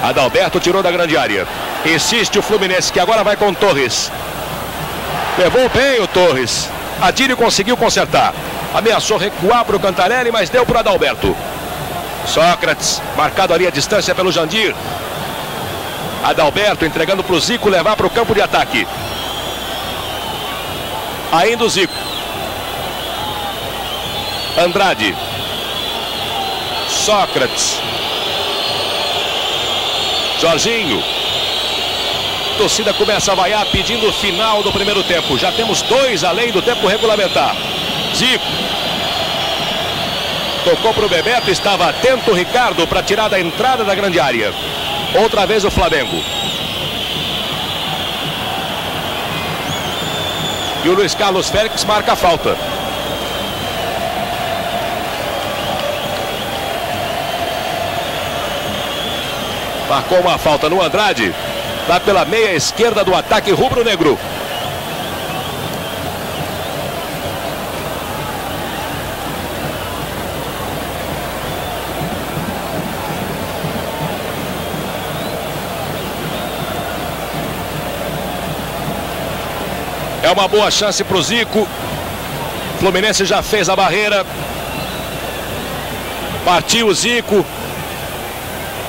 Adalberto tirou da grande área. Insiste o Fluminense que agora vai com Torres. Levou bem o Torres. Adílio conseguiu consertar. Ameaçou recuar para o Cantarelli, mas deu para Adalberto. Sócrates, marcado ali a distância pelo Jandir. Adalberto entregando para o Zico levar para o campo de ataque. Ainda o Zico. Andrade. Sócrates. Jorginho. Torcida começa a vaiar pedindo o final do primeiro tempo. Já temos dois além do tempo regulamentar. Zico. Tocou para o Bebeto, estava atento o Ricardo para tirar da entrada da grande área. Outra vez o Flamengo. E o Luiz Carlos Félix marca a falta. Marcou uma falta no Andrade. Lá pela meia esquerda do ataque rubro-negro. É uma boa chance para o Zico. Fluminense já fez a barreira. Partiu o Zico.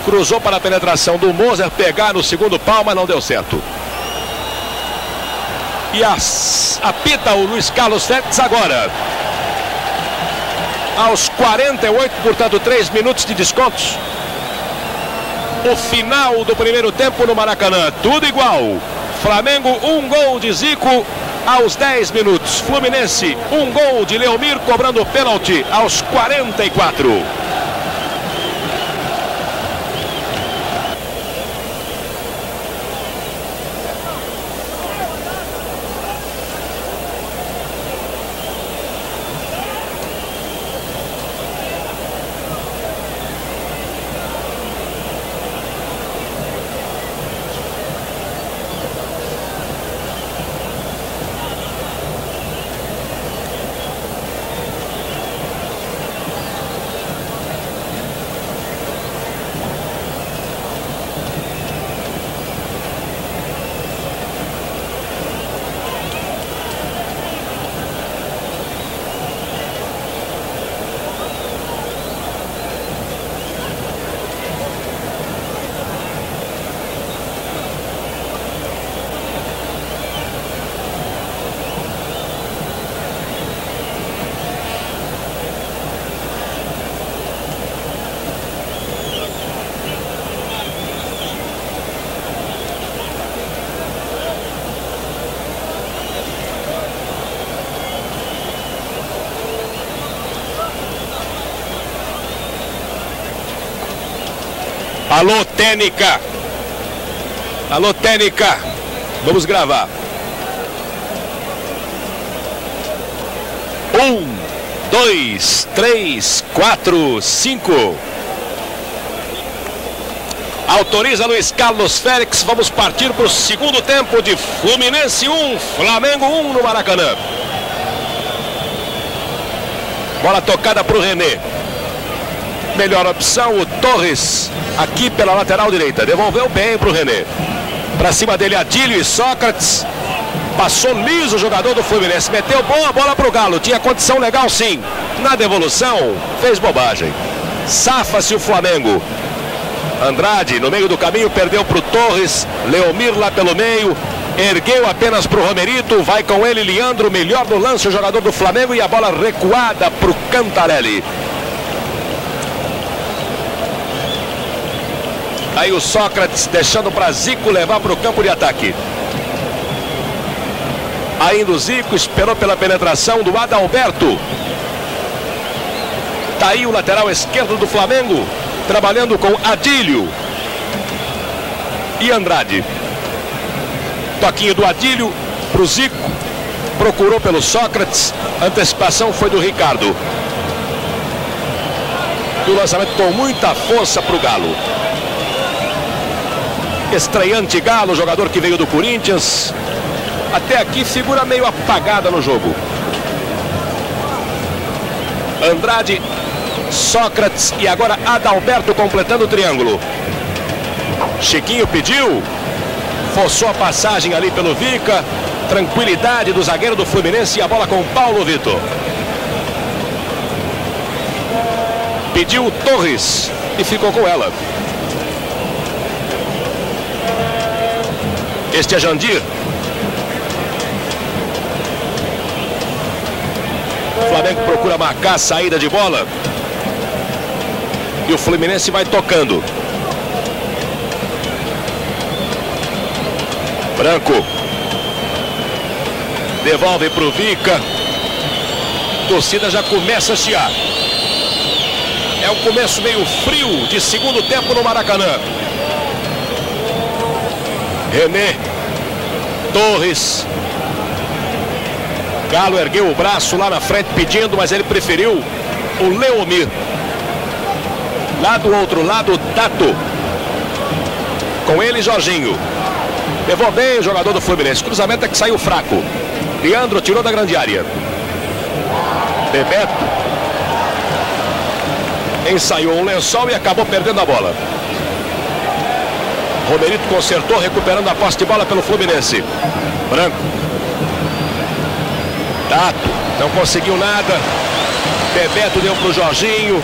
Cruzou para a penetração do Moser. Pegar no segundo pau, mas não deu certo. E as, apita o Luiz Carlos Félix agora. Aos 48, portanto, 3 minutos de descontos. O final do primeiro tempo no Maracanã. Tudo igual. Flamengo, um gol de Zico aos 10 minutos. Fluminense, um gol de Leomir cobrando pênalti aos 44. Alô, Técnica. Alô, Técnica. Vamos gravar. Um, dois, três, quatro, cinco. Autoriza Luiz Carlos Félix. Vamos partir para o segundo tempo de Fluminense 1, Flamengo 1 no Maracanã. Bola tocada para o René. Melhor opção, o Torres aqui pela lateral direita. Devolveu bem para o René. Para cima dele, Adílio e Sócrates. Passou liso o jogador do Fluminense. Meteu boa bola para o Galo. Tinha condição legal sim. Na devolução, fez bobagem. Safa-se o Flamengo. Andrade, no meio do caminho, perdeu para o Torres. Leomir lá pelo meio. Ergueu apenas para o Romerito. Vai com ele, Leandro. Melhor no lance, o jogador do Flamengo. E a bola recuada para o Cantarelli. Aí o Sócrates deixando para Zico levar para o campo de ataque. Ainda o Zico esperou pela penetração do Adalberto. Tá aí o lateral esquerdo do Flamengo, trabalhando com Adílio. e Andrade. Toquinho do Adílio para o Zico. Procurou pelo Sócrates. Antecipação foi do Ricardo. E o lançamento com muita força para o Galo. Estreante Galo, jogador que veio do Corinthians. Até aqui figura meio apagada no jogo. Andrade, Sócrates e agora Adalberto completando o triângulo. Chiquinho pediu, forçou a passagem ali pelo Vica. Tranquilidade do zagueiro do Fluminense e a bola com Paulo Vitor. Pediu Torres e ficou com ela. Este é Jandir. O Flamengo procura marcar a saída de bola. E o Fluminense vai tocando. Branco. Devolve para o Vica. Torcida já começa a chiar. É um começo meio frio de segundo tempo no Maracanã. René. Torres. Galo ergueu o braço lá na frente pedindo, mas ele preferiu o Leomir. Lá do outro lado, Tato. Com ele, Jorginho. Levou bem o jogador do Fluminense. Cruzamento é que saiu fraco. Leandro tirou da grande área. Bebeto. Ensaiou um lençol e acabou perdendo a bola. Romerito consertou, recuperando a posse de bola pelo Fluminense. Branco. Tato. Não conseguiu nada. Bebeto deu para o Jorginho.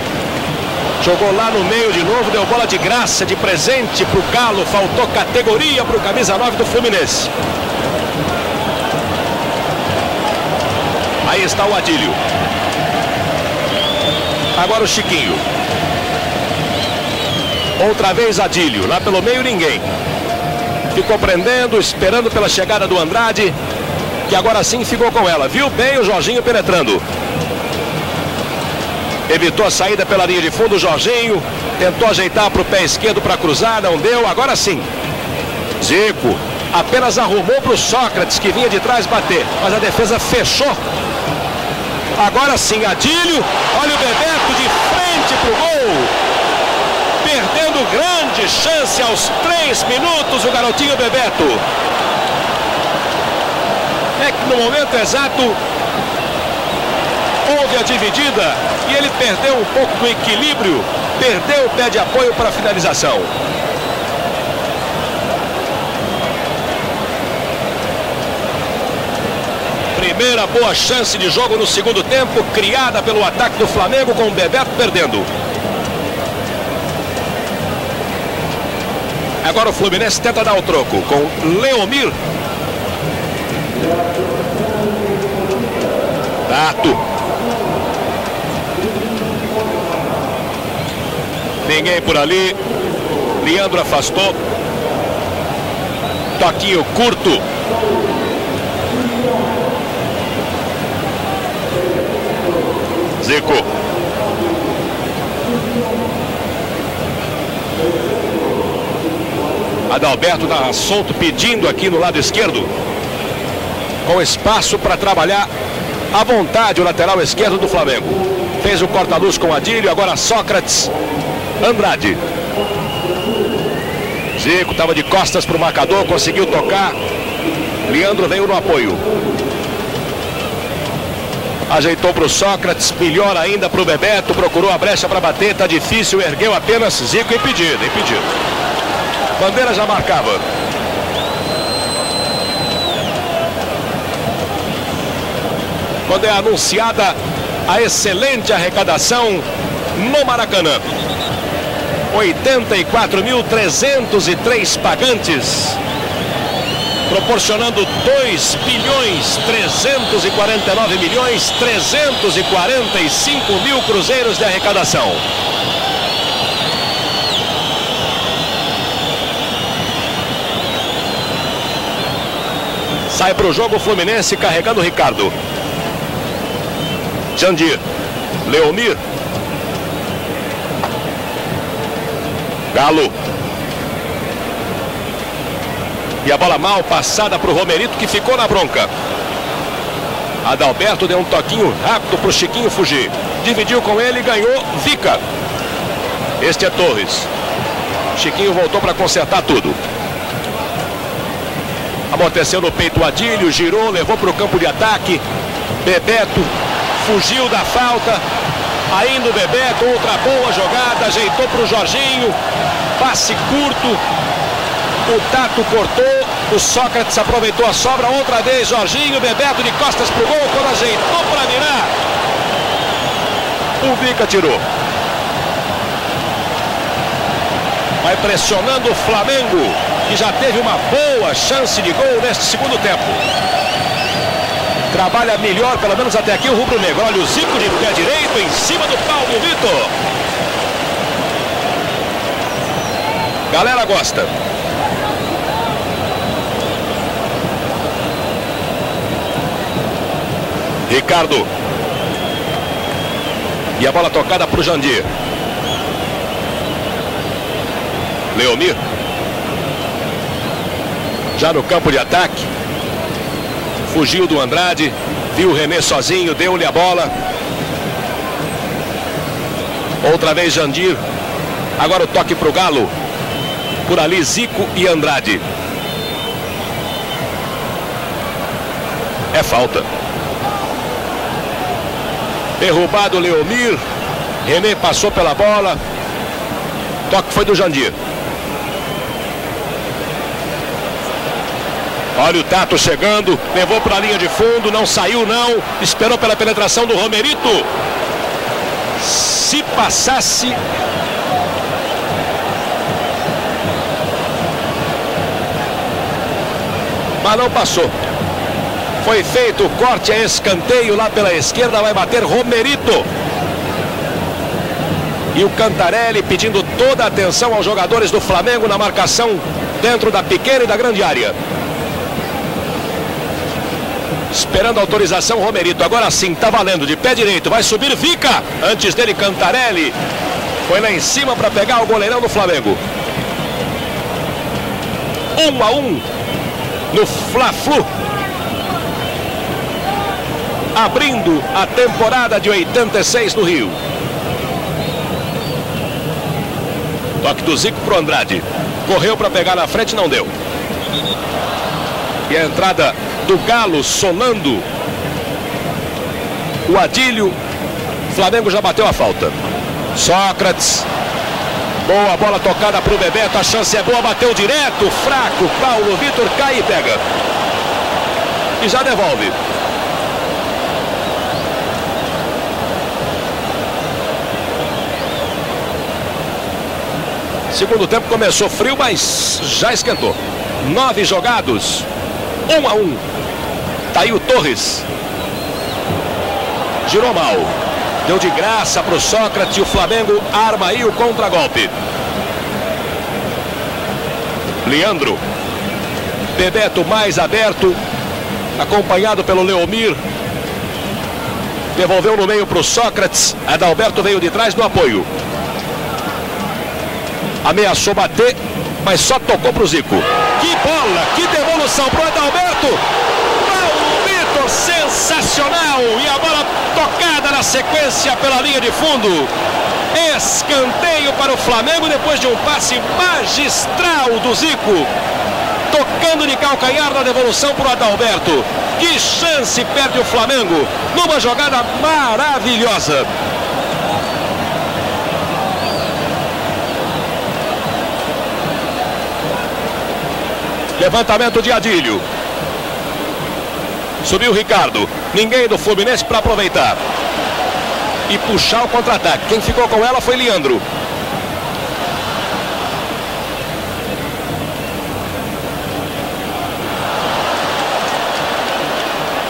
Jogou lá no meio de novo, deu bola de graça, de presente para o Galo. Faltou categoria para o camisa 9 do Fluminense. Aí está o Adílio. Agora o Chiquinho. Outra vez Adílio. Lá pelo meio ninguém. Ficou prendendo, esperando pela chegada do Andrade. Que agora sim ficou com ela. Viu bem o Jorginho penetrando. Evitou a saída pela linha de fundo, Jorginho. Tentou ajeitar para o pé esquerdo para cruzar, não deu. Agora sim. Zico apenas arrumou para o Sócrates, que vinha de trás bater. Mas a defesa fechou. Agora sim, Adílio. Olha o Bebeto de frente para o gol. Grande chance aos três minutos, o garotinho Bebeto. É que no momento exato houve a dividida e ele perdeu um pouco do equilíbrio, perdeu o pé de apoio para a finalização. Primeira boa chance de jogo no segundo tempo, criada pelo ataque do Flamengo com o Bebeto perdendo. Agora o Fluminense tenta dar o troco com Leomir. Tato. Ninguém por ali. Leandro afastou. Toquinho curto. Zico. Adalberto está solto pedindo aqui no lado esquerdo. Com espaço para trabalhar à vontade o lateral esquerdo do Flamengo. Fez o corta-luz com Adílio, agora Sócrates. Andrade. Zico estava de costas para o marcador, conseguiu tocar. Leandro veio no apoio. Ajeitou para o Sócrates, melhor ainda para o Bebeto, procurou a brecha para bater, tá difícil, ergueu apenas Zico impedido, impedido. Bandeira já marcava. Quando é anunciada a excelente arrecadação no Maracanã. 84.303 pagantes proporcionando 2 bilhões 349 milhões 345 mil cruzeiros de arrecadação. Sai para o jogo o Fluminense carregando o Ricardo. Jandir. Leomir. E a bola mal passada para o Romerito que ficou na bronca. Adalberto deu um toquinho rápido para o Chiquinho fugir. Dividiu com ele e ganhou Vica. Este é Torres. Chiquinho voltou para consertar tudo. Amorteceu no peito o Adílio, girou, levou para o campo de ataque. Bebeto fugiu da falta. Ainda o Bebeto, outra boa jogada, ajeitou para o Jorginho. Passe curto. O Tato cortou. O Sócrates aproveitou a sobra. Outra vez, Jorginho. Bebeto de costas para o gol. Quando ajeitou para virar. O Vica tirou. Vai pressionando o Flamengo, que já teve uma boa chance de gol neste segundo tempo. Trabalha melhor, pelo menos até aqui, o Rubro Negro. Olha o Zico de pé direito em cima do Paulo Vitor. Galera gosta. Ricardo. E a bola tocada para o Jandir. Leomir. Já no campo de ataque. Fugiu do Andrade. Viu o René sozinho. Deu-lhe a bola. Outra vez Jandir. Agora o toque para o Galo. Por ali Zico e Andrade. É falta. Derrubado Leomir. René passou pela bola. Toque foi do Jandir. Olha o Tato chegando, levou para a linha de fundo, não saiu não, esperou pela penetração do Romerito. Se passasse Mas não passou. Foi feito o corte a escanteio lá pela esquerda, vai bater Romerito. E o Cantarelli pedindo toda a atenção aos jogadores do Flamengo na marcação dentro da pequena e da grande área. Esperando a autorização, Romerito. Agora sim, tá valendo. De pé direito. Vai subir Vica. Antes dele, Cantarelli. Foi lá em cima para pegar o goleirão do Flamengo. Um a um no Fla-Flu. Abrindo a temporada de 86 no Rio. Toque do Zico pro Andrade. Correu para pegar na frente, não deu. E a entrada do Galo sonando. O Adílio. Flamengo já bateu a falta. Sócrates. Boa bola tocada para o Bebeto. A chance é boa. Bateu direto. Fraco. Paulo Vitor cai e pega. E já devolve. Segundo tempo começou frio, mas já esquentou. Nove jogados. Um a um. Aí o Torres. Girou mal. Deu de graça para o Sócrates e o Flamengo arma aí o contragolpe. Leandro. Bebeto mais aberto. Acompanhado pelo Leomir. Devolveu no meio para o Sócrates. Adalberto veio de trás no apoio. Ameaçou bater, mas só tocou para o Zico. Que bola, que devolução para o Adalberto. Sensacional. E a bola tocada na sequência pela linha de fundo. Escanteio para o Flamengo depois de um passe magistral do Zico. Tocando de calcanhar na devolução para o Adalberto. Que chance perde o Flamengo numa jogada maravilhosa. Levantamento de Adílio. Subiu o Ricardo. Ninguém do Fluminense para aproveitar. E puxar o contra-ataque. Quem ficou com ela foi Leandro.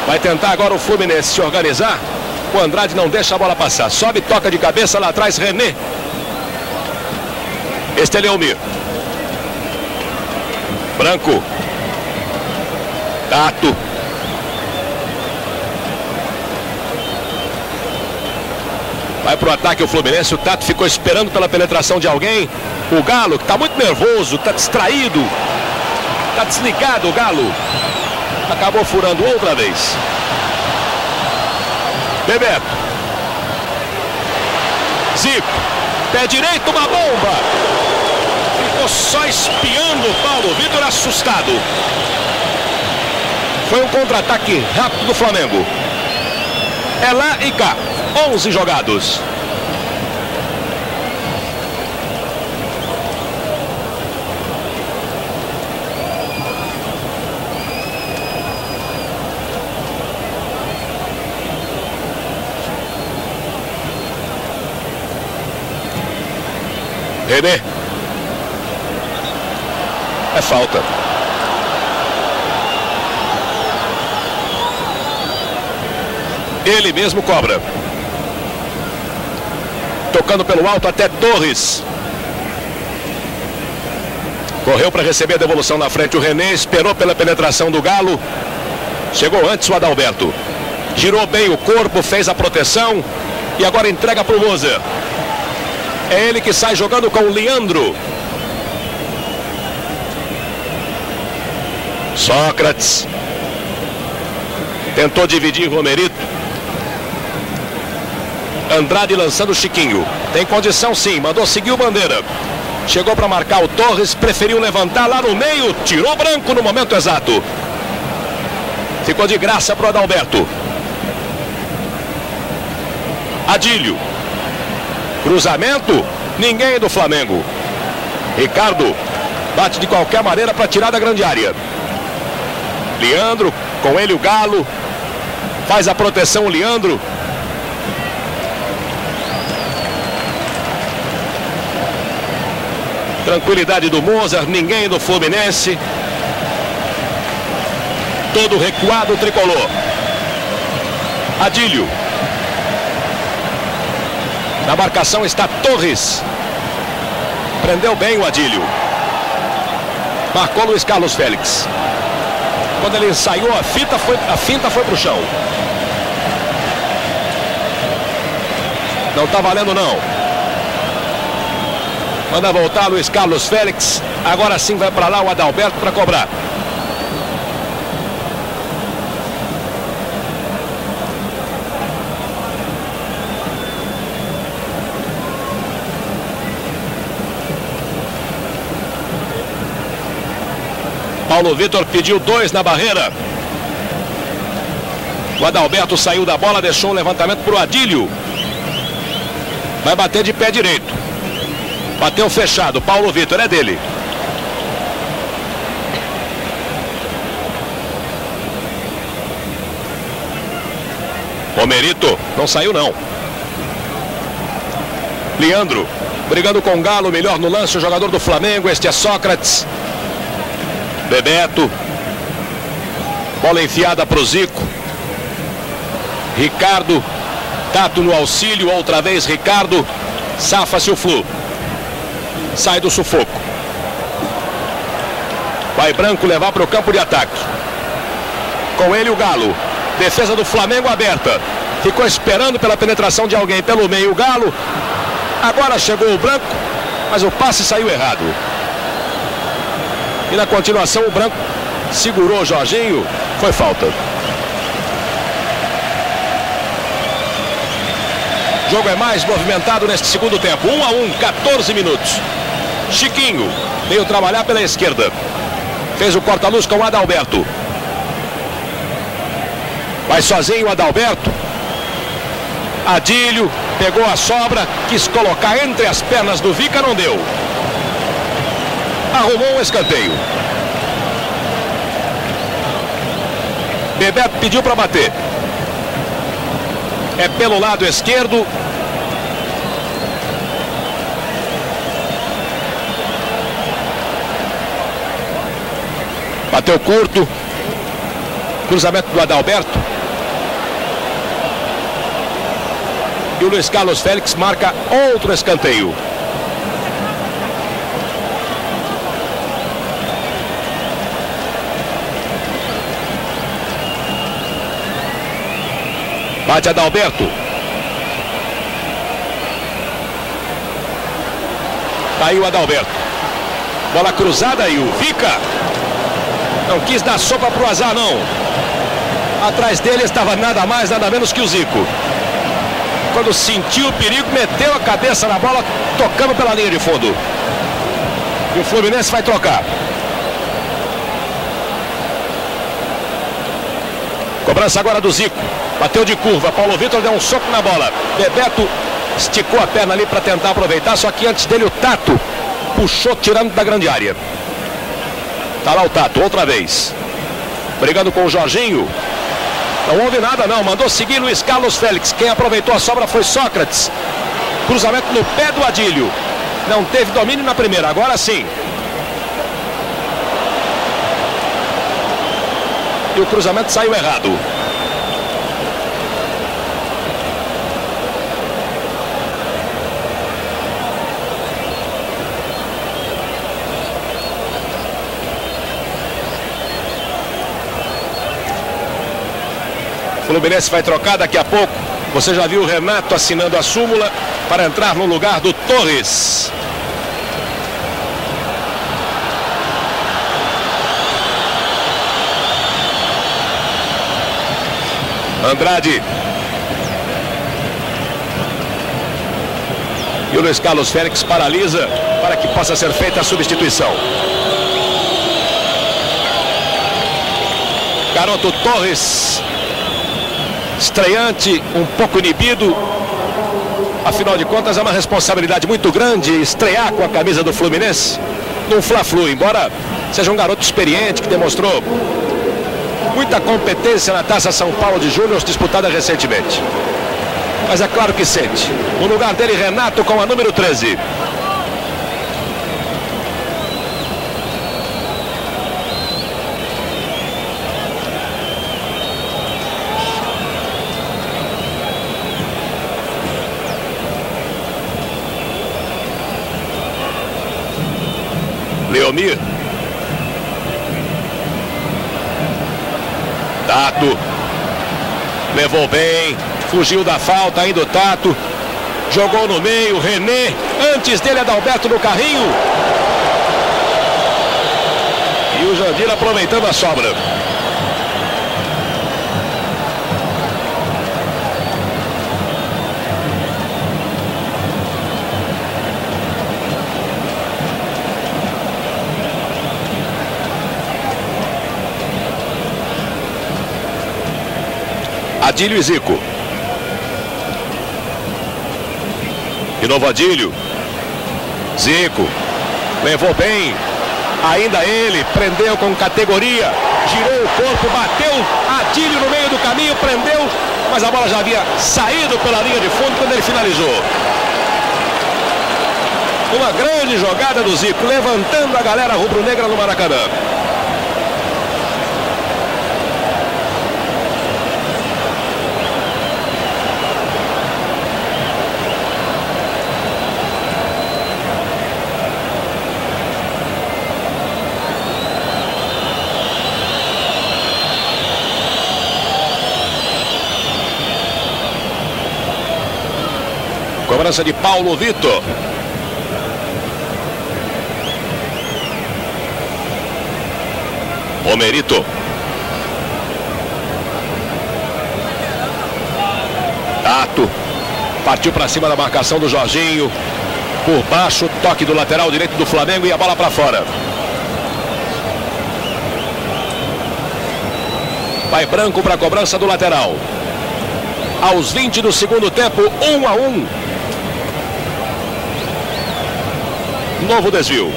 Vai tentar agora o Fluminense se organizar. O Andrade não deixa a bola passar. Sobe, toca de cabeça lá atrás, René. Este é Leomir. Branco. Tato. Vai pro ataque o Fluminense. O Tato ficou esperando pela penetração de alguém. O Galo, que está muito nervoso, está distraído. Tá desligado o Galo. Acabou furando outra vez. Bebeto. Zico. Pé direito, uma bomba. Ficou só espiando o Paulo Vitor assustado. Foi um contra-ataque rápido do Flamengo. É lá e cá. 11 jogados. René. É falta. Ele mesmo cobra. Tocando pelo alto até Torres. Correu para receber a devolução na frente. O René esperou pela penetração do Galo. Chegou antes o Adalberto. Girou bem o corpo, fez a proteção. E agora entrega para o Moser. É ele que sai jogando com o Leandro. Sócrates. Tentou dividir Romerito. Andrade lançando o Chiquinho. Tem condição sim, mandou seguir o Bandeira. Chegou para marcar o Torres, preferiu levantar lá no meio, tirou branco no momento exato. Ficou de graça para o Adalberto. Adílio. Cruzamento, ninguém do Flamengo. Ricardo bate de qualquer maneira para tirar da grande área. Leandro, com ele o Galo. Faz a proteção o Leandro. Tranquilidade do Mozart, ninguém do Fluminense. Todo recuado tricolor. Adílio. Na marcação está Torres. Prendeu bem o Adílio. Marcou Luiz Carlos Félix. Quando ele ensaiou a fita, foi, a finta foi para o chão. Não está valendo não. Manda voltar Luiz Carlos Félix. Agora sim vai para lá o Adalberto para cobrar. Paulo Vitor pediu dois na barreira. O Adalberto saiu da bola, deixou um levantamento para o Adílio. Vai bater de pé direito. Bateu fechado. Paulo Vitor é dele. Romerito não saiu não. Leandro brigando com o Galo, melhor no lance o jogador do Flamengo, este é Sócrates. Bebeto. Bola enfiada para o Zico. Ricardo. Tato no auxílio. Outra vez Ricardo. Safa-se o Flu. Sai do sufoco. Vai Branco levar para o campo de ataque. Com ele o Galo. Defesa do Flamengo aberta. Ficou esperando pela penetração de alguém pelo meio o Galo. Agora chegou o Branco, mas o passe saiu errado. E na continuação o Branco segurou o Jorginho. Foi falta. O jogo é mais movimentado neste segundo tempo. 1 um a 1, um, 14 minutos. Chiquinho veio trabalhar pela esquerda. Fez o corta-luz com o Adalberto. Vai sozinho o Adalberto. Adílio pegou a sobra, quis colocar entre as pernas do Vica, não deu arrumou um escanteio. Bebeto pediu para bater. É pelo lado esquerdo. Bateu curto. Cruzamento do Adalberto. E o Luiz Carlos Félix marca outro escanteio. Bate Adalberto. Tá aí o Adalberto. Bola cruzada e o Vica. Não quis dar sopa pro azar, não. Atrás dele estava nada mais, nada menos que o Zico. Quando sentiu o perigo, meteu a cabeça na bola, tocando pela linha de fundo. E o Fluminense vai trocar. Cobrança agora do Zico. Bateu de curva. Paulo Vitor deu um soco na bola. Bebeto esticou a perna ali para tentar aproveitar. Só que antes dele o Tato puxou tirando da grande área. Tá lá o Tato, outra vez. Brigando com o Jorginho. Não houve nada não, mandou seguir Luiz Carlos Félix. Quem aproveitou a sobra foi Sócrates. Cruzamento no pé do Adílio. Não teve domínio na primeira, agora sim. E o cruzamento saiu errado. Fluminense vai trocar daqui a pouco. Você já viu o Renato assinando a súmula para entrar no lugar do Torres. Andrade. E o Luiz Carlos Félix paralisa para que possa ser feita a substituição. Garoto Torres estreante, um pouco inibido. Afinal de contas, é uma responsabilidade muito grande estrear com a camisa do Fluminense num Fla-Flu, embora seja um garoto experiente que demonstrou muita competência na Taça São Paulo de Júnior disputada recentemente. Mas é claro que sente. No lugar dele, Renato com a número 13. Leomir. Tato. Levou bem. Fugiu da falta ainda o Tato. Jogou no meio. René. Antes dele, Adalberto no carrinho. E o Jandir aproveitando a sobra. Adílio e Zico. De novo Adílio. Zico. Levou bem. Ainda ele. Prendeu com categoria. Girou o corpo. Bateu. Adílio no meio do caminho. Prendeu. Mas a bola já havia saído pela linha de fundo quando ele finalizou. Uma grande jogada do Zico. Levantando a galera rubro-negra no Maracanã. Cobrança de Paulo Vitor. Omerito. Tato. Partiu para cima da marcação do Jorginho. Por baixo, toque do lateral direito do Flamengo e a bola para fora. Vai branco para a cobrança do lateral. Aos 20 do segundo tempo, 1 um a 1. Um. Novo desvio.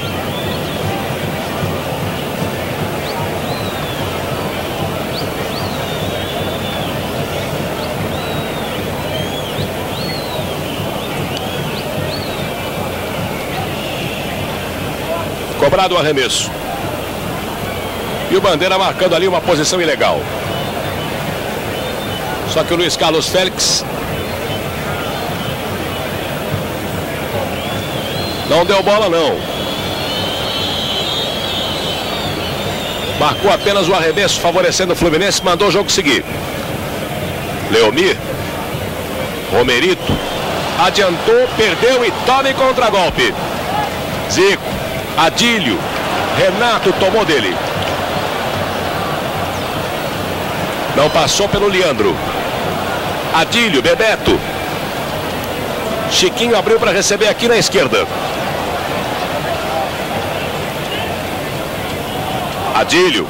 Cobrado o arremesso. E o Bandeira marcando ali uma posição ilegal. Só que o Luiz Carlos Félix Não deu bola não. Marcou apenas o arremesso favorecendo o Fluminense, mandou o jogo seguir. Leomir. Romerito. Adiantou, perdeu e tome contra-golpe. Zico. Adílio. Renato tomou dele. Não passou pelo Leandro. Adílio, Bebeto. Chiquinho abriu para receber aqui na esquerda. Adílio.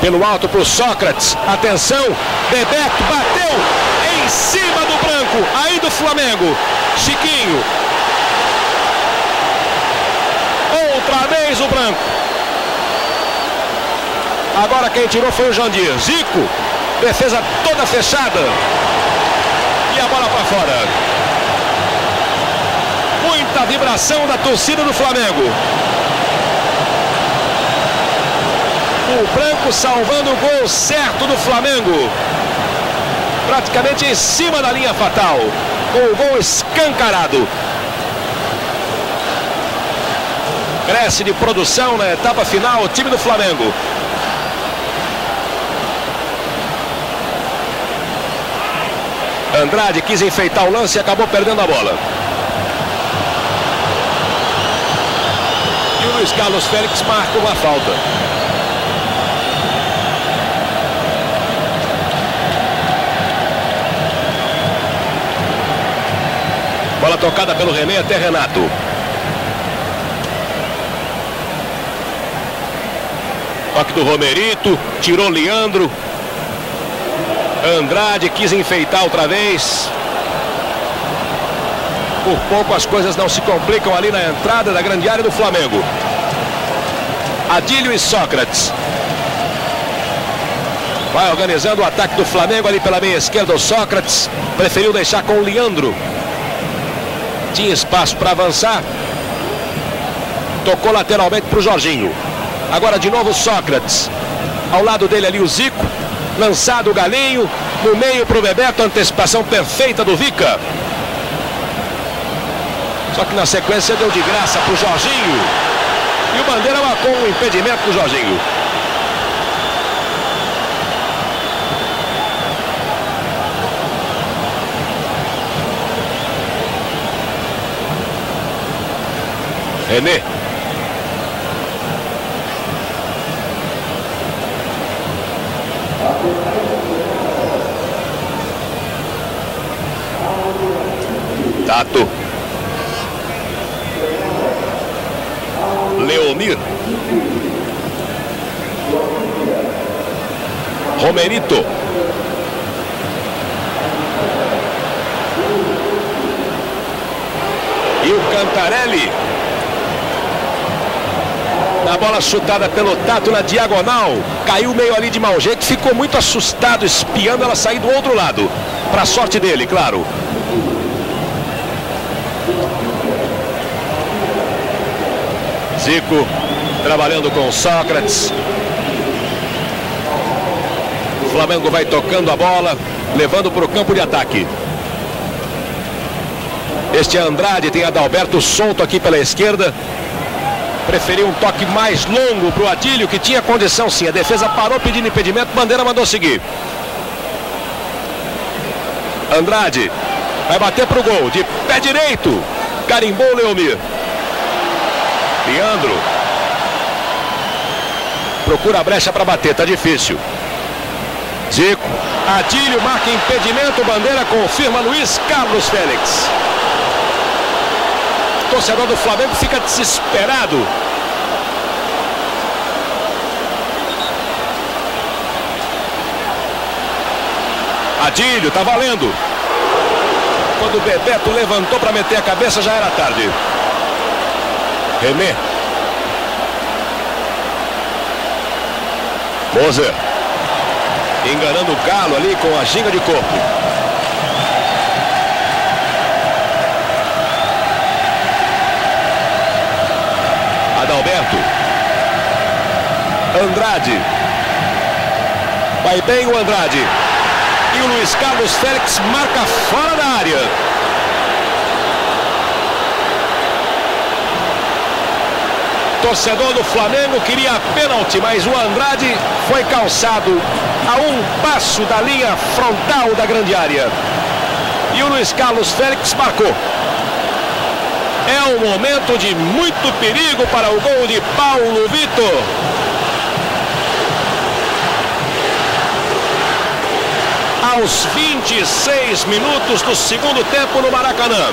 Pelo alto para o Sócrates. Atenção. Bebeto bateu em cima do branco. Aí do Flamengo. Chiquinho. Outra vez o branco. Agora quem tirou foi o Jandir. Zico. Defesa toda fechada. E a bola para fora. Muita vibração da torcida do Flamengo. O branco salvando o gol certo do Flamengo. Praticamente em cima da linha fatal. Com o gol escancarado. Cresce de produção na etapa final o time do Flamengo. Andrade quis enfeitar o lance e acabou perdendo a bola. E o Luiz Carlos Félix marca uma falta. Bola tocada pelo René até Renato. Toque do Romerito, tirou Leandro, Andrade quis enfeitar outra vez. Por pouco as coisas não se complicam ali na entrada da grande área do Flamengo. Adílio e Sócrates. Vai organizando o ataque do Flamengo ali pela meia esquerda. O Sócrates preferiu deixar com o Leandro. Tinha espaço para avançar. Tocou lateralmente para o Jorginho. Agora de novo Sócrates. Ao lado dele ali o Zico. Lançado o Galinho. No meio para o Bebeto. Antecipação perfeita do Vica. Só que na sequência deu de graça para o Jorginho. E o Bandeira marcou um impedimento para o Jorginho. René. Tato. Leomir. Romerito. E o Cantarelli. Na bola chutada pelo Tato na diagonal. Caiu meio ali de mau jeito. Ficou muito assustado, espiando ela sair do outro lado. Para sorte dele, claro. Zico trabalhando com Sócrates. O Flamengo vai tocando a bola, levando para o campo de ataque. Este é Andrade tem Adalberto solto aqui pela esquerda. Preferiu um toque mais longo para o Adílio, que tinha condição sim. A defesa parou pedindo impedimento, Bandeira mandou seguir. Andrade vai bater para o gol, de pé direito. Carimbou Leomir. Leandro. Procura a brecha para bater, tá difícil. Zico. Adílio marca impedimento, bandeira confirma Luiz Carlos Félix. Torcedor do Flamengo fica desesperado. Adílio, tá valendo. Quando o Bebeto levantou para meter a cabeça, já era tarde. René. Moser. Enganando o Galo ali com a ginga de corpo. Adalberto. Andrade. Vai bem o Andrade. E o Luiz Carlos Félix marca fora da área. torcedor do Flamengo queria pênalti, mas o Andrade foi calçado a um passo da linha frontal da grande área. E o Luiz Carlos Félix marcou. É um momento de muito perigo para o gol de Paulo Vitor. Aos 26 minutos do segundo tempo no Maracanã.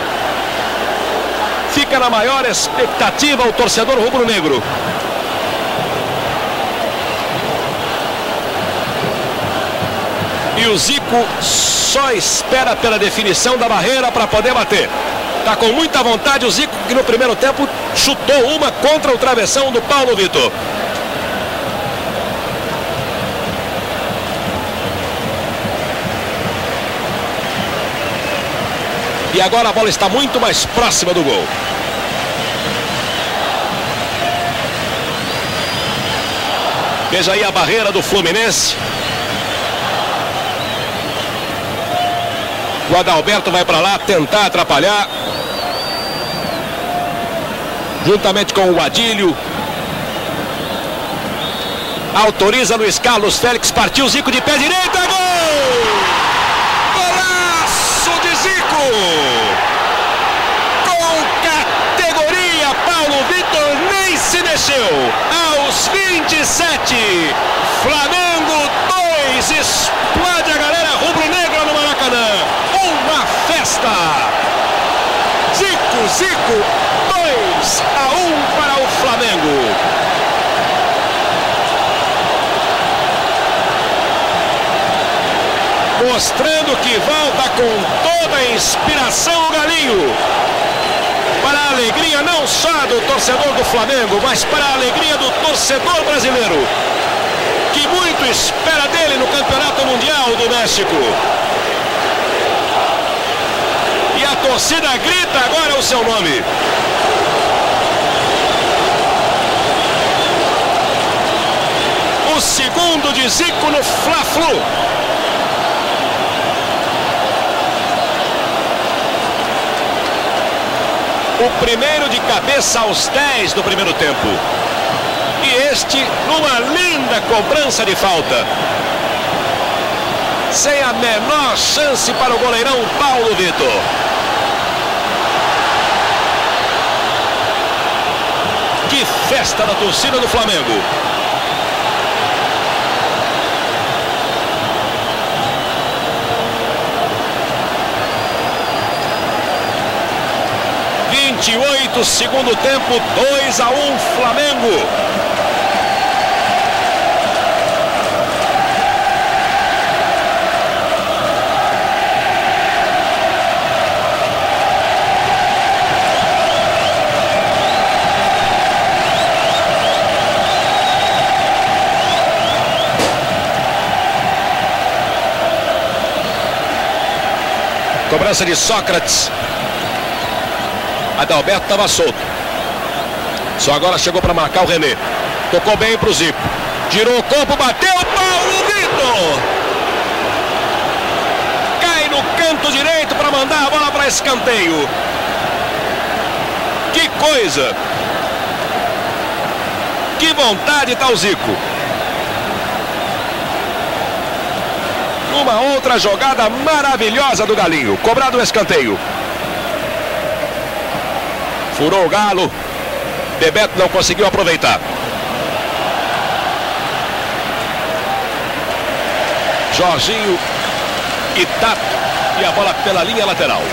Fica na maior expectativa o torcedor rubro-negro. E o Zico só espera pela definição da barreira para poder bater. Está com muita vontade o Zico, que no primeiro tempo chutou uma contra o travessão do Paulo Vitor. E agora a bola está muito mais próxima do gol. Veja aí a barreira do Fluminense. O Adalberto vai para lá tentar atrapalhar. Juntamente com o Adílio. Autoriza Luiz Carlos Félix. Partiu Zico de pé direito. Zico! Com categoria, Paulo Vitor nem se mexeu. Aos 27, Flamengo 2. Explode a galera rubro-negra no Maracanã festa. Zico, Zico, 2 a 1 um para o Flamengo. Mostrando que volta com toda a inspiração o Galinho. Para a alegria não só do torcedor do Flamengo, mas para a alegria do torcedor brasileiro. Que muito espera dele no Campeonato Mundial do México torcida grita agora o seu nome. O segundo de Zico no Fla-Flu. O primeiro de cabeça aos 10 do primeiro tempo. E este numa linda cobrança de falta. Sem a menor chance para o goleirão Paulo Vitor. Que festa da torcida do Flamengo. Vinte e oito, segundo tempo, dois a um, Flamengo. Cobrança de Sócrates. Adalberto estava solto. Só agora chegou para marcar o René. Tocou bem para o Zico. Tirou o corpo, bateu. Paulo Vitor. Cai no canto direito para mandar a bola para escanteio. Que coisa. Que vontade está o Zico. Uma outra jogada maravilhosa do Galinho. Cobrado o escanteio. Furou o Galo. Bebeto não conseguiu aproveitar. Jorginho e Tato. E a bola pela linha lateral.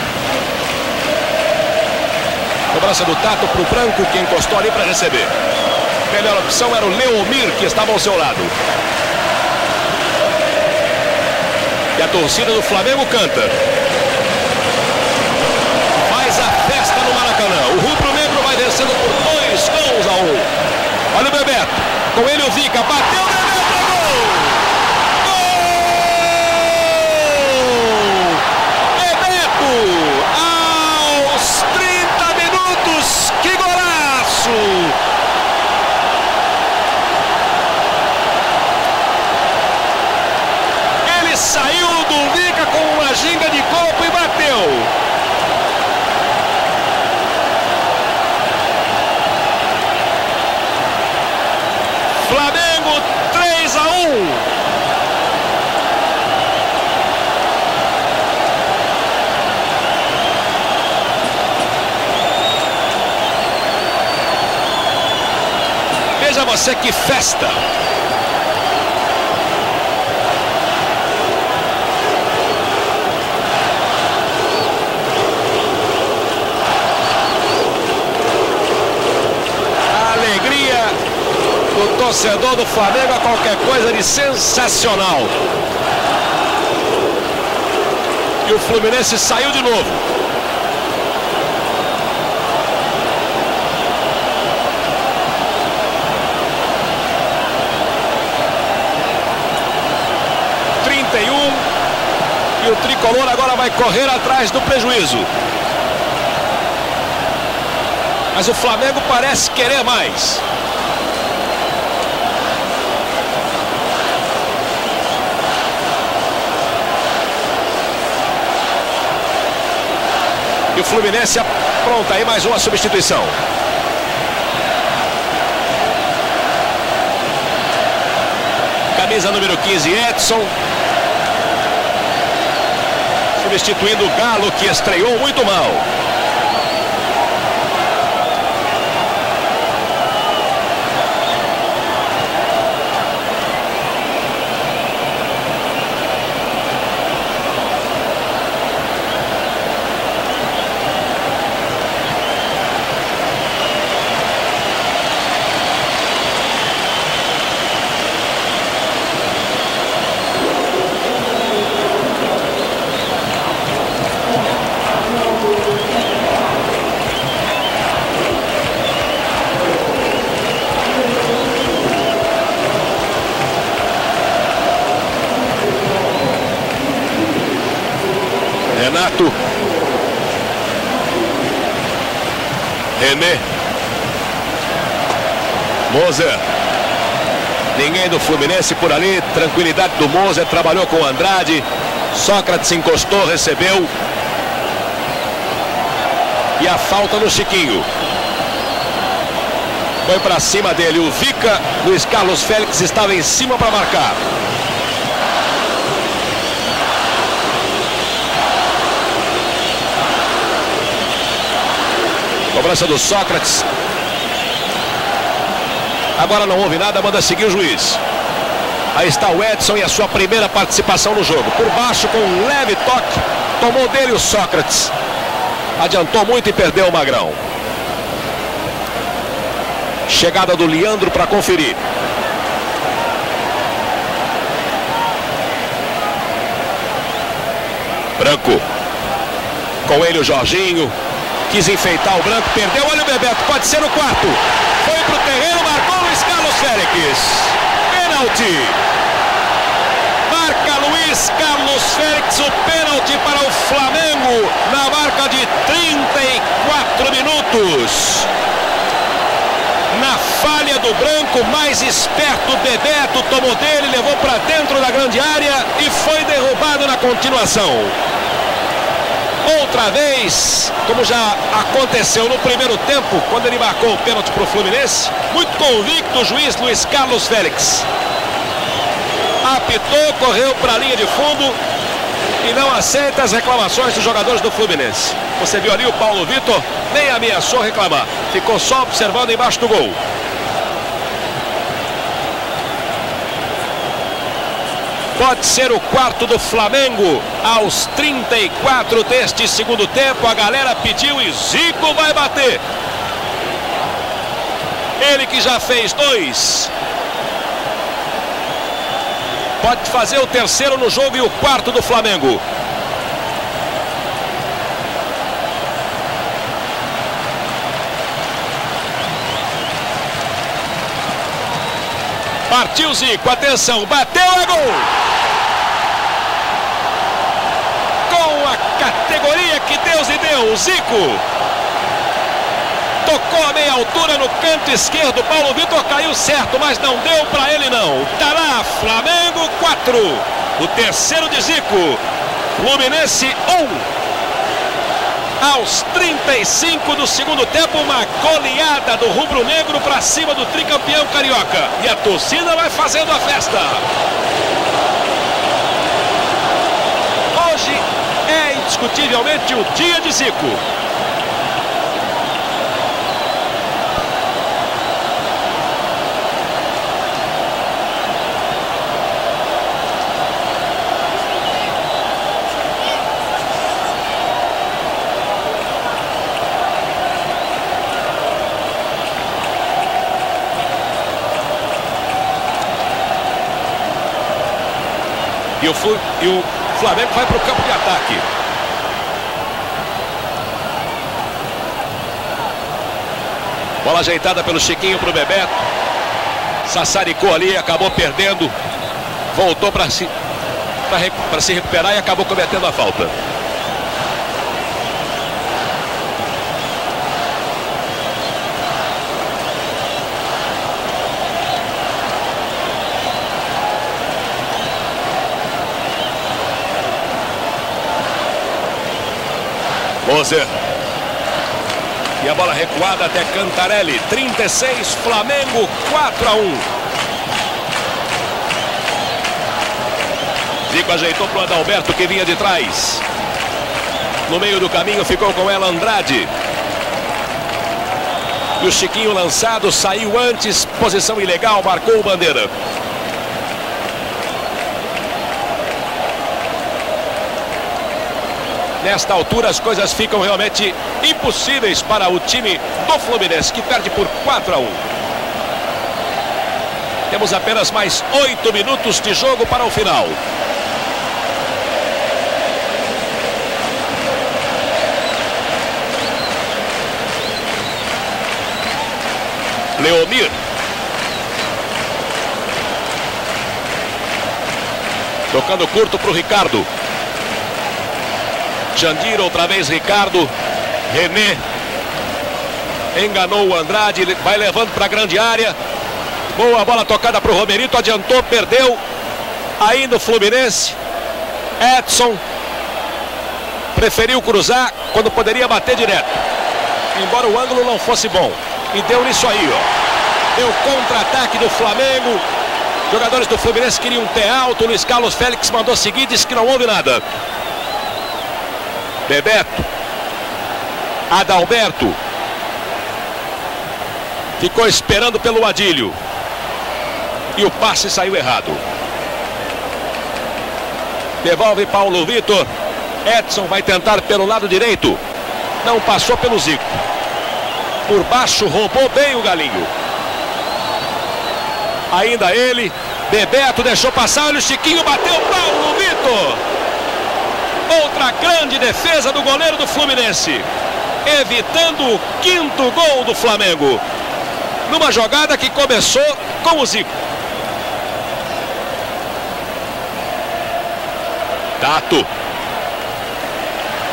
Cobrança do Tato para o Branco, que encostou ali para receber. Melhor opção era o Leomir, que estava ao seu lado. E a torcida do Flamengo canta. Faz a festa no Maracanã. O Rubro Negro vai descendo por dois gols a um. Olha o Bebeto. Com ele o Vica. Bateu você que festa. A alegria do torcedor do Flamengo é qualquer coisa de sensacional. E o Fluminense saiu de novo. O tricolor agora vai correr atrás do prejuízo. Mas o Flamengo parece querer mais. E o Fluminense pronta aí mais uma substituição. Camisa número 15, Edson. Substituindo o Galo, que estreou muito mal. Renato. René. Moser. Ninguém do Fluminense por ali. Tranquilidade do Moser. Trabalhou com o Andrade. Sócrates encostou, recebeu. E a falta no Chiquinho. Foi para cima dele o Vica. Luiz Carlos Félix estava em cima para marcar. Cobrança do Sócrates. Agora não houve nada, manda seguir o juiz. Aí está o Edson e a sua primeira participação no jogo. Por baixo com um leve toque. Tomou dele o Sócrates. Adiantou muito e perdeu o Magrão. Chegada do Leandro para conferir. Branco. Com ele o Jorginho. Quis enfeitar o branco, perdeu. Olha o Bebeto, pode ser o quarto. Foi pro terreno, marcou Luiz Carlos Félix. Pênalti. Marca Luiz Carlos Félix o pênalti para o Flamengo na marca de 34 minutos. Na falha do branco, mais esperto, Bebeto tomou dele, levou para dentro da grande área e foi derrubado na continuação outra vez, como já aconteceu no primeiro tempo, quando ele marcou o pênalti para o Fluminense. Muito convicto o juiz Luiz Carlos Félix. Apitou, correu para a linha de fundo e não aceita as reclamações dos jogadores do Fluminense. Você viu ali o Paulo Vitor, nem ameaçou reclamar, ficou só observando embaixo do gol. Pode ser o quarto do Flamengo aos 34 deste segundo tempo. A galera pediu e Zico vai bater. Ele que já fez dois. Pode fazer o terceiro no jogo e o quarto do Flamengo. Partiu Zico, atenção, bateu, é gol! Com a categoria que Deus lhe deu, Zico. Tocou a meia altura no canto esquerdo, Paulo Vitor caiu certo, mas não deu para ele não. Tá lá, Flamengo 4. O terceiro de Zico. Fluminense 1 aos 35 do segundo tempo, uma goleada do rubro-negro para cima do tricampeão carioca. E a torcida vai fazendo a festa. indiscutivelmente o dia de Zico. E o, e o Flamengo vai para o campo de ataque. Bola ajeitada pelo Chiquinho para o Bebeto. Sassaricou ali, acabou perdendo. Voltou para se, se recuperar e acabou cometendo a falta. Moser. E a bola recuada até Cantarelli. 36, Flamengo 4 a 1. Zico ajeitou para o Adalberto que vinha de trás. No meio do caminho ficou com ela Andrade. E o Chiquinho lançado saiu antes, posição ilegal, marcou o bandeira. Nesta altura as coisas ficam realmente impossíveis para o time do Fluminense, que perde por 4 a 1. Temos apenas mais oito minutos de jogo para o final. Leomir. Tocando curto para o Ricardo. Jandir, outra vez Ricardo. René. Enganou o Andrade, vai levando para a grande área. Boa bola tocada para o Romerito, adiantou, perdeu. Ainda o Fluminense. Edson. Preferiu cruzar quando poderia bater direto. Embora o ângulo não fosse bom. E deu nisso aí, ó. Deu contra-ataque do Flamengo. Jogadores do Fluminense queriam ter alto. Luiz Carlos Félix mandou seguir, disse que não houve nada. Bebeto. Adalberto. Ficou esperando pelo Adílio. E o passe saiu errado. Devolve Paulo Vitor. Edson vai tentar pelo lado direito. Não passou pelo Zico. Por baixo roubou bem o Galinho. Ainda ele. Bebeto deixou passar. Olha o Chiquinho bateu. Paulo Vitor. Outra grande defesa do goleiro do Fluminense. Evitando o quinto gol do Flamengo. Numa jogada que começou com o Zico. Tato.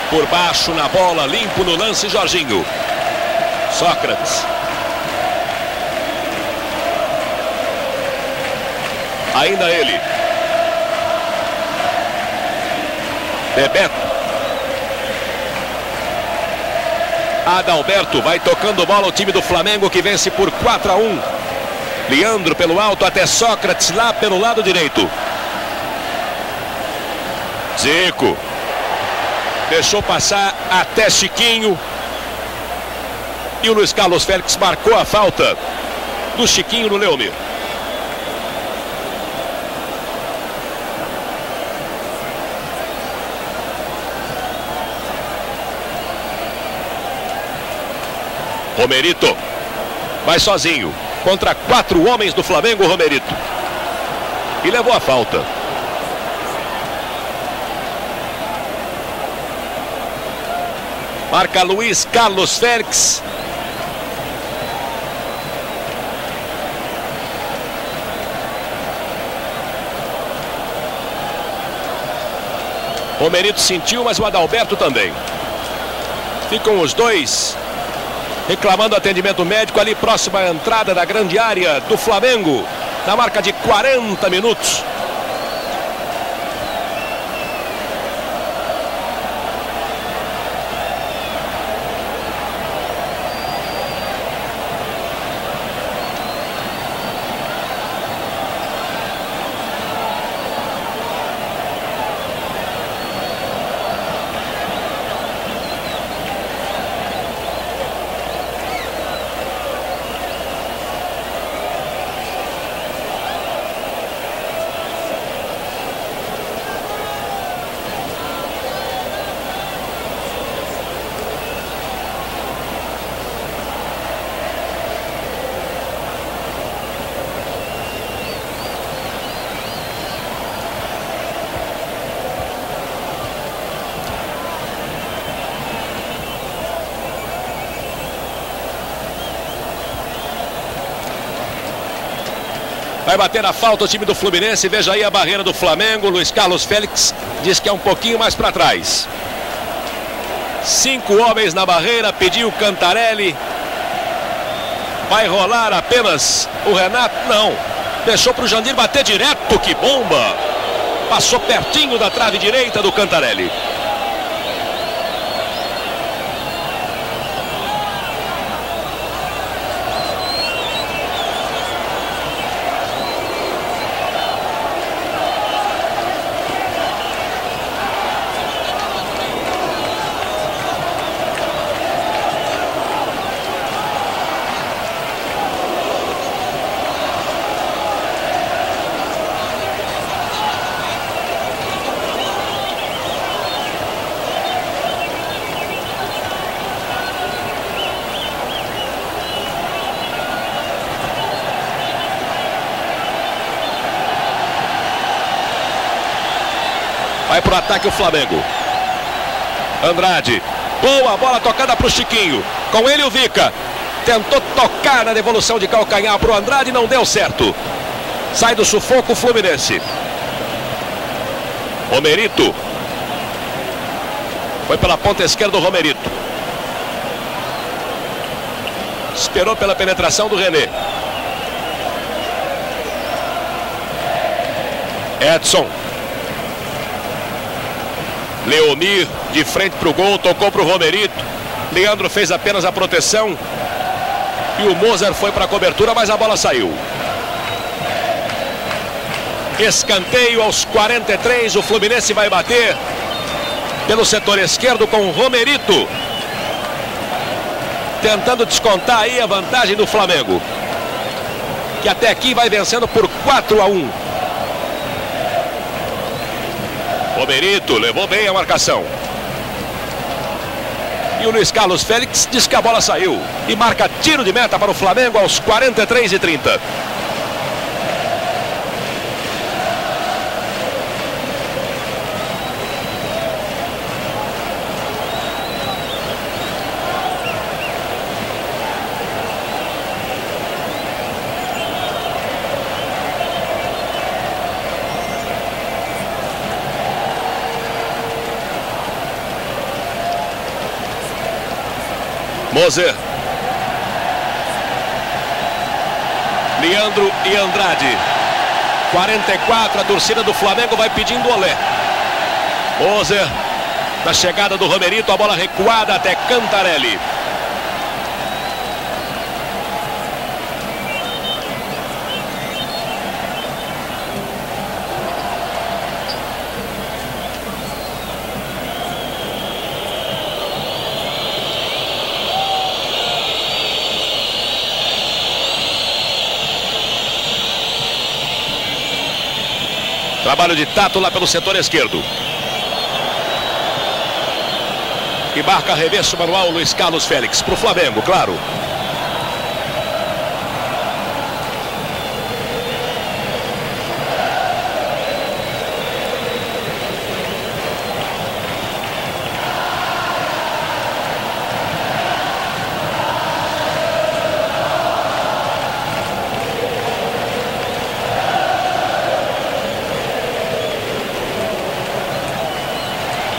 Por baixo na bola, limpo no lance, Jorginho. Sócrates. Ainda ele. Bebeto. Adalberto vai tocando bola o time do Flamengo que vence por 4 a 1. Leandro pelo alto até Sócrates lá pelo lado direito. Zico. Deixou passar até Chiquinho. E o Luiz Carlos Félix marcou a falta do Chiquinho no Leomir. Romerito vai sozinho contra quatro homens do Flamengo, Romerito. E levou a falta. Marca Luiz Carlos Félix. Romerito sentiu, mas o Adalberto também. Ficam os dois reclamando atendimento médico ali próximo à entrada da grande área do Flamengo, na marca de 40 minutos. Vai bater a falta o time do Fluminense. Veja aí a barreira do Flamengo. Luiz Carlos Félix diz que é um pouquinho mais para trás. Cinco homens na barreira. Pediu Cantarelli. Vai rolar apenas o Renato? Não. Deixou para o Jandir bater direto. Que bomba! Passou pertinho da trave direita do Cantarelli. Pro ataque o Flamengo. Andrade. Boa bola tocada para o Chiquinho. Com ele o Vica. Tentou tocar na devolução de calcanhar para o Andrade, não deu certo. Sai do sufoco o Fluminense. Romerito. Foi pela ponta esquerda o Romerito. Esperou pela penetração do René. Edson. Leomir de frente para o gol, tocou para o Romerito. Leandro fez apenas a proteção. E o Mozart foi para a cobertura, mas a bola saiu. Escanteio aos 43. O Fluminense vai bater pelo setor esquerdo com o Romerito. Tentando descontar aí a vantagem do Flamengo. Que até aqui vai vencendo por 4 a 1. Romerito levou bem a marcação. E o Luiz Carlos Félix diz que a bola saiu. E marca tiro de meta para o Flamengo aos 43 e 30. Moser. Leandro e Andrade. 44, a torcida do Flamengo vai pedindo olé. Moser. Na chegada do Romerito, a bola recuada até Cantarelli. Trabalho de tato lá pelo setor esquerdo. E marca arremesso manual Luiz Carlos Félix. Para o Flamengo, claro.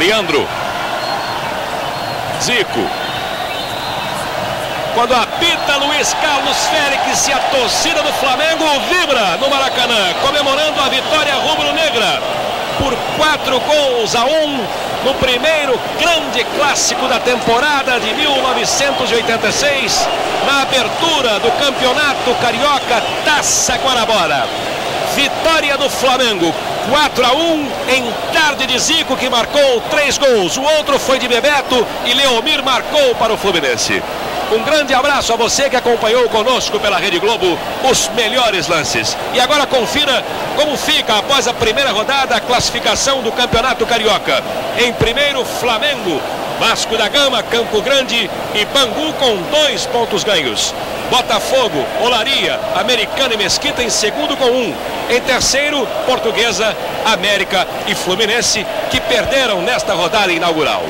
Leandro. Zico. Quando apita Luiz Carlos Félix e a torcida do Flamengo vibra no Maracanã, comemorando a vitória rubro-negra por quatro gols a um no primeiro grande clássico da temporada de 1986, na abertura do campeonato carioca Taça Guanabara. Vitória do Flamengo, 4 a 1 em tarde de Zico, que marcou três gols. O outro foi de Bebeto e Leomir marcou para o Fluminense. Um grande abraço a você que acompanhou conosco pela Rede Globo os melhores lances. E agora confira como fica após a primeira rodada a classificação do Campeonato Carioca. Em primeiro, Flamengo, Vasco da Gama, Campo Grande e Bangu com dois pontos ganhos. Botafogo, Olaria, Americana e Mesquita em segundo com um. Em terceiro, Portuguesa, América e Fluminense, que perderam nesta rodada inaugural.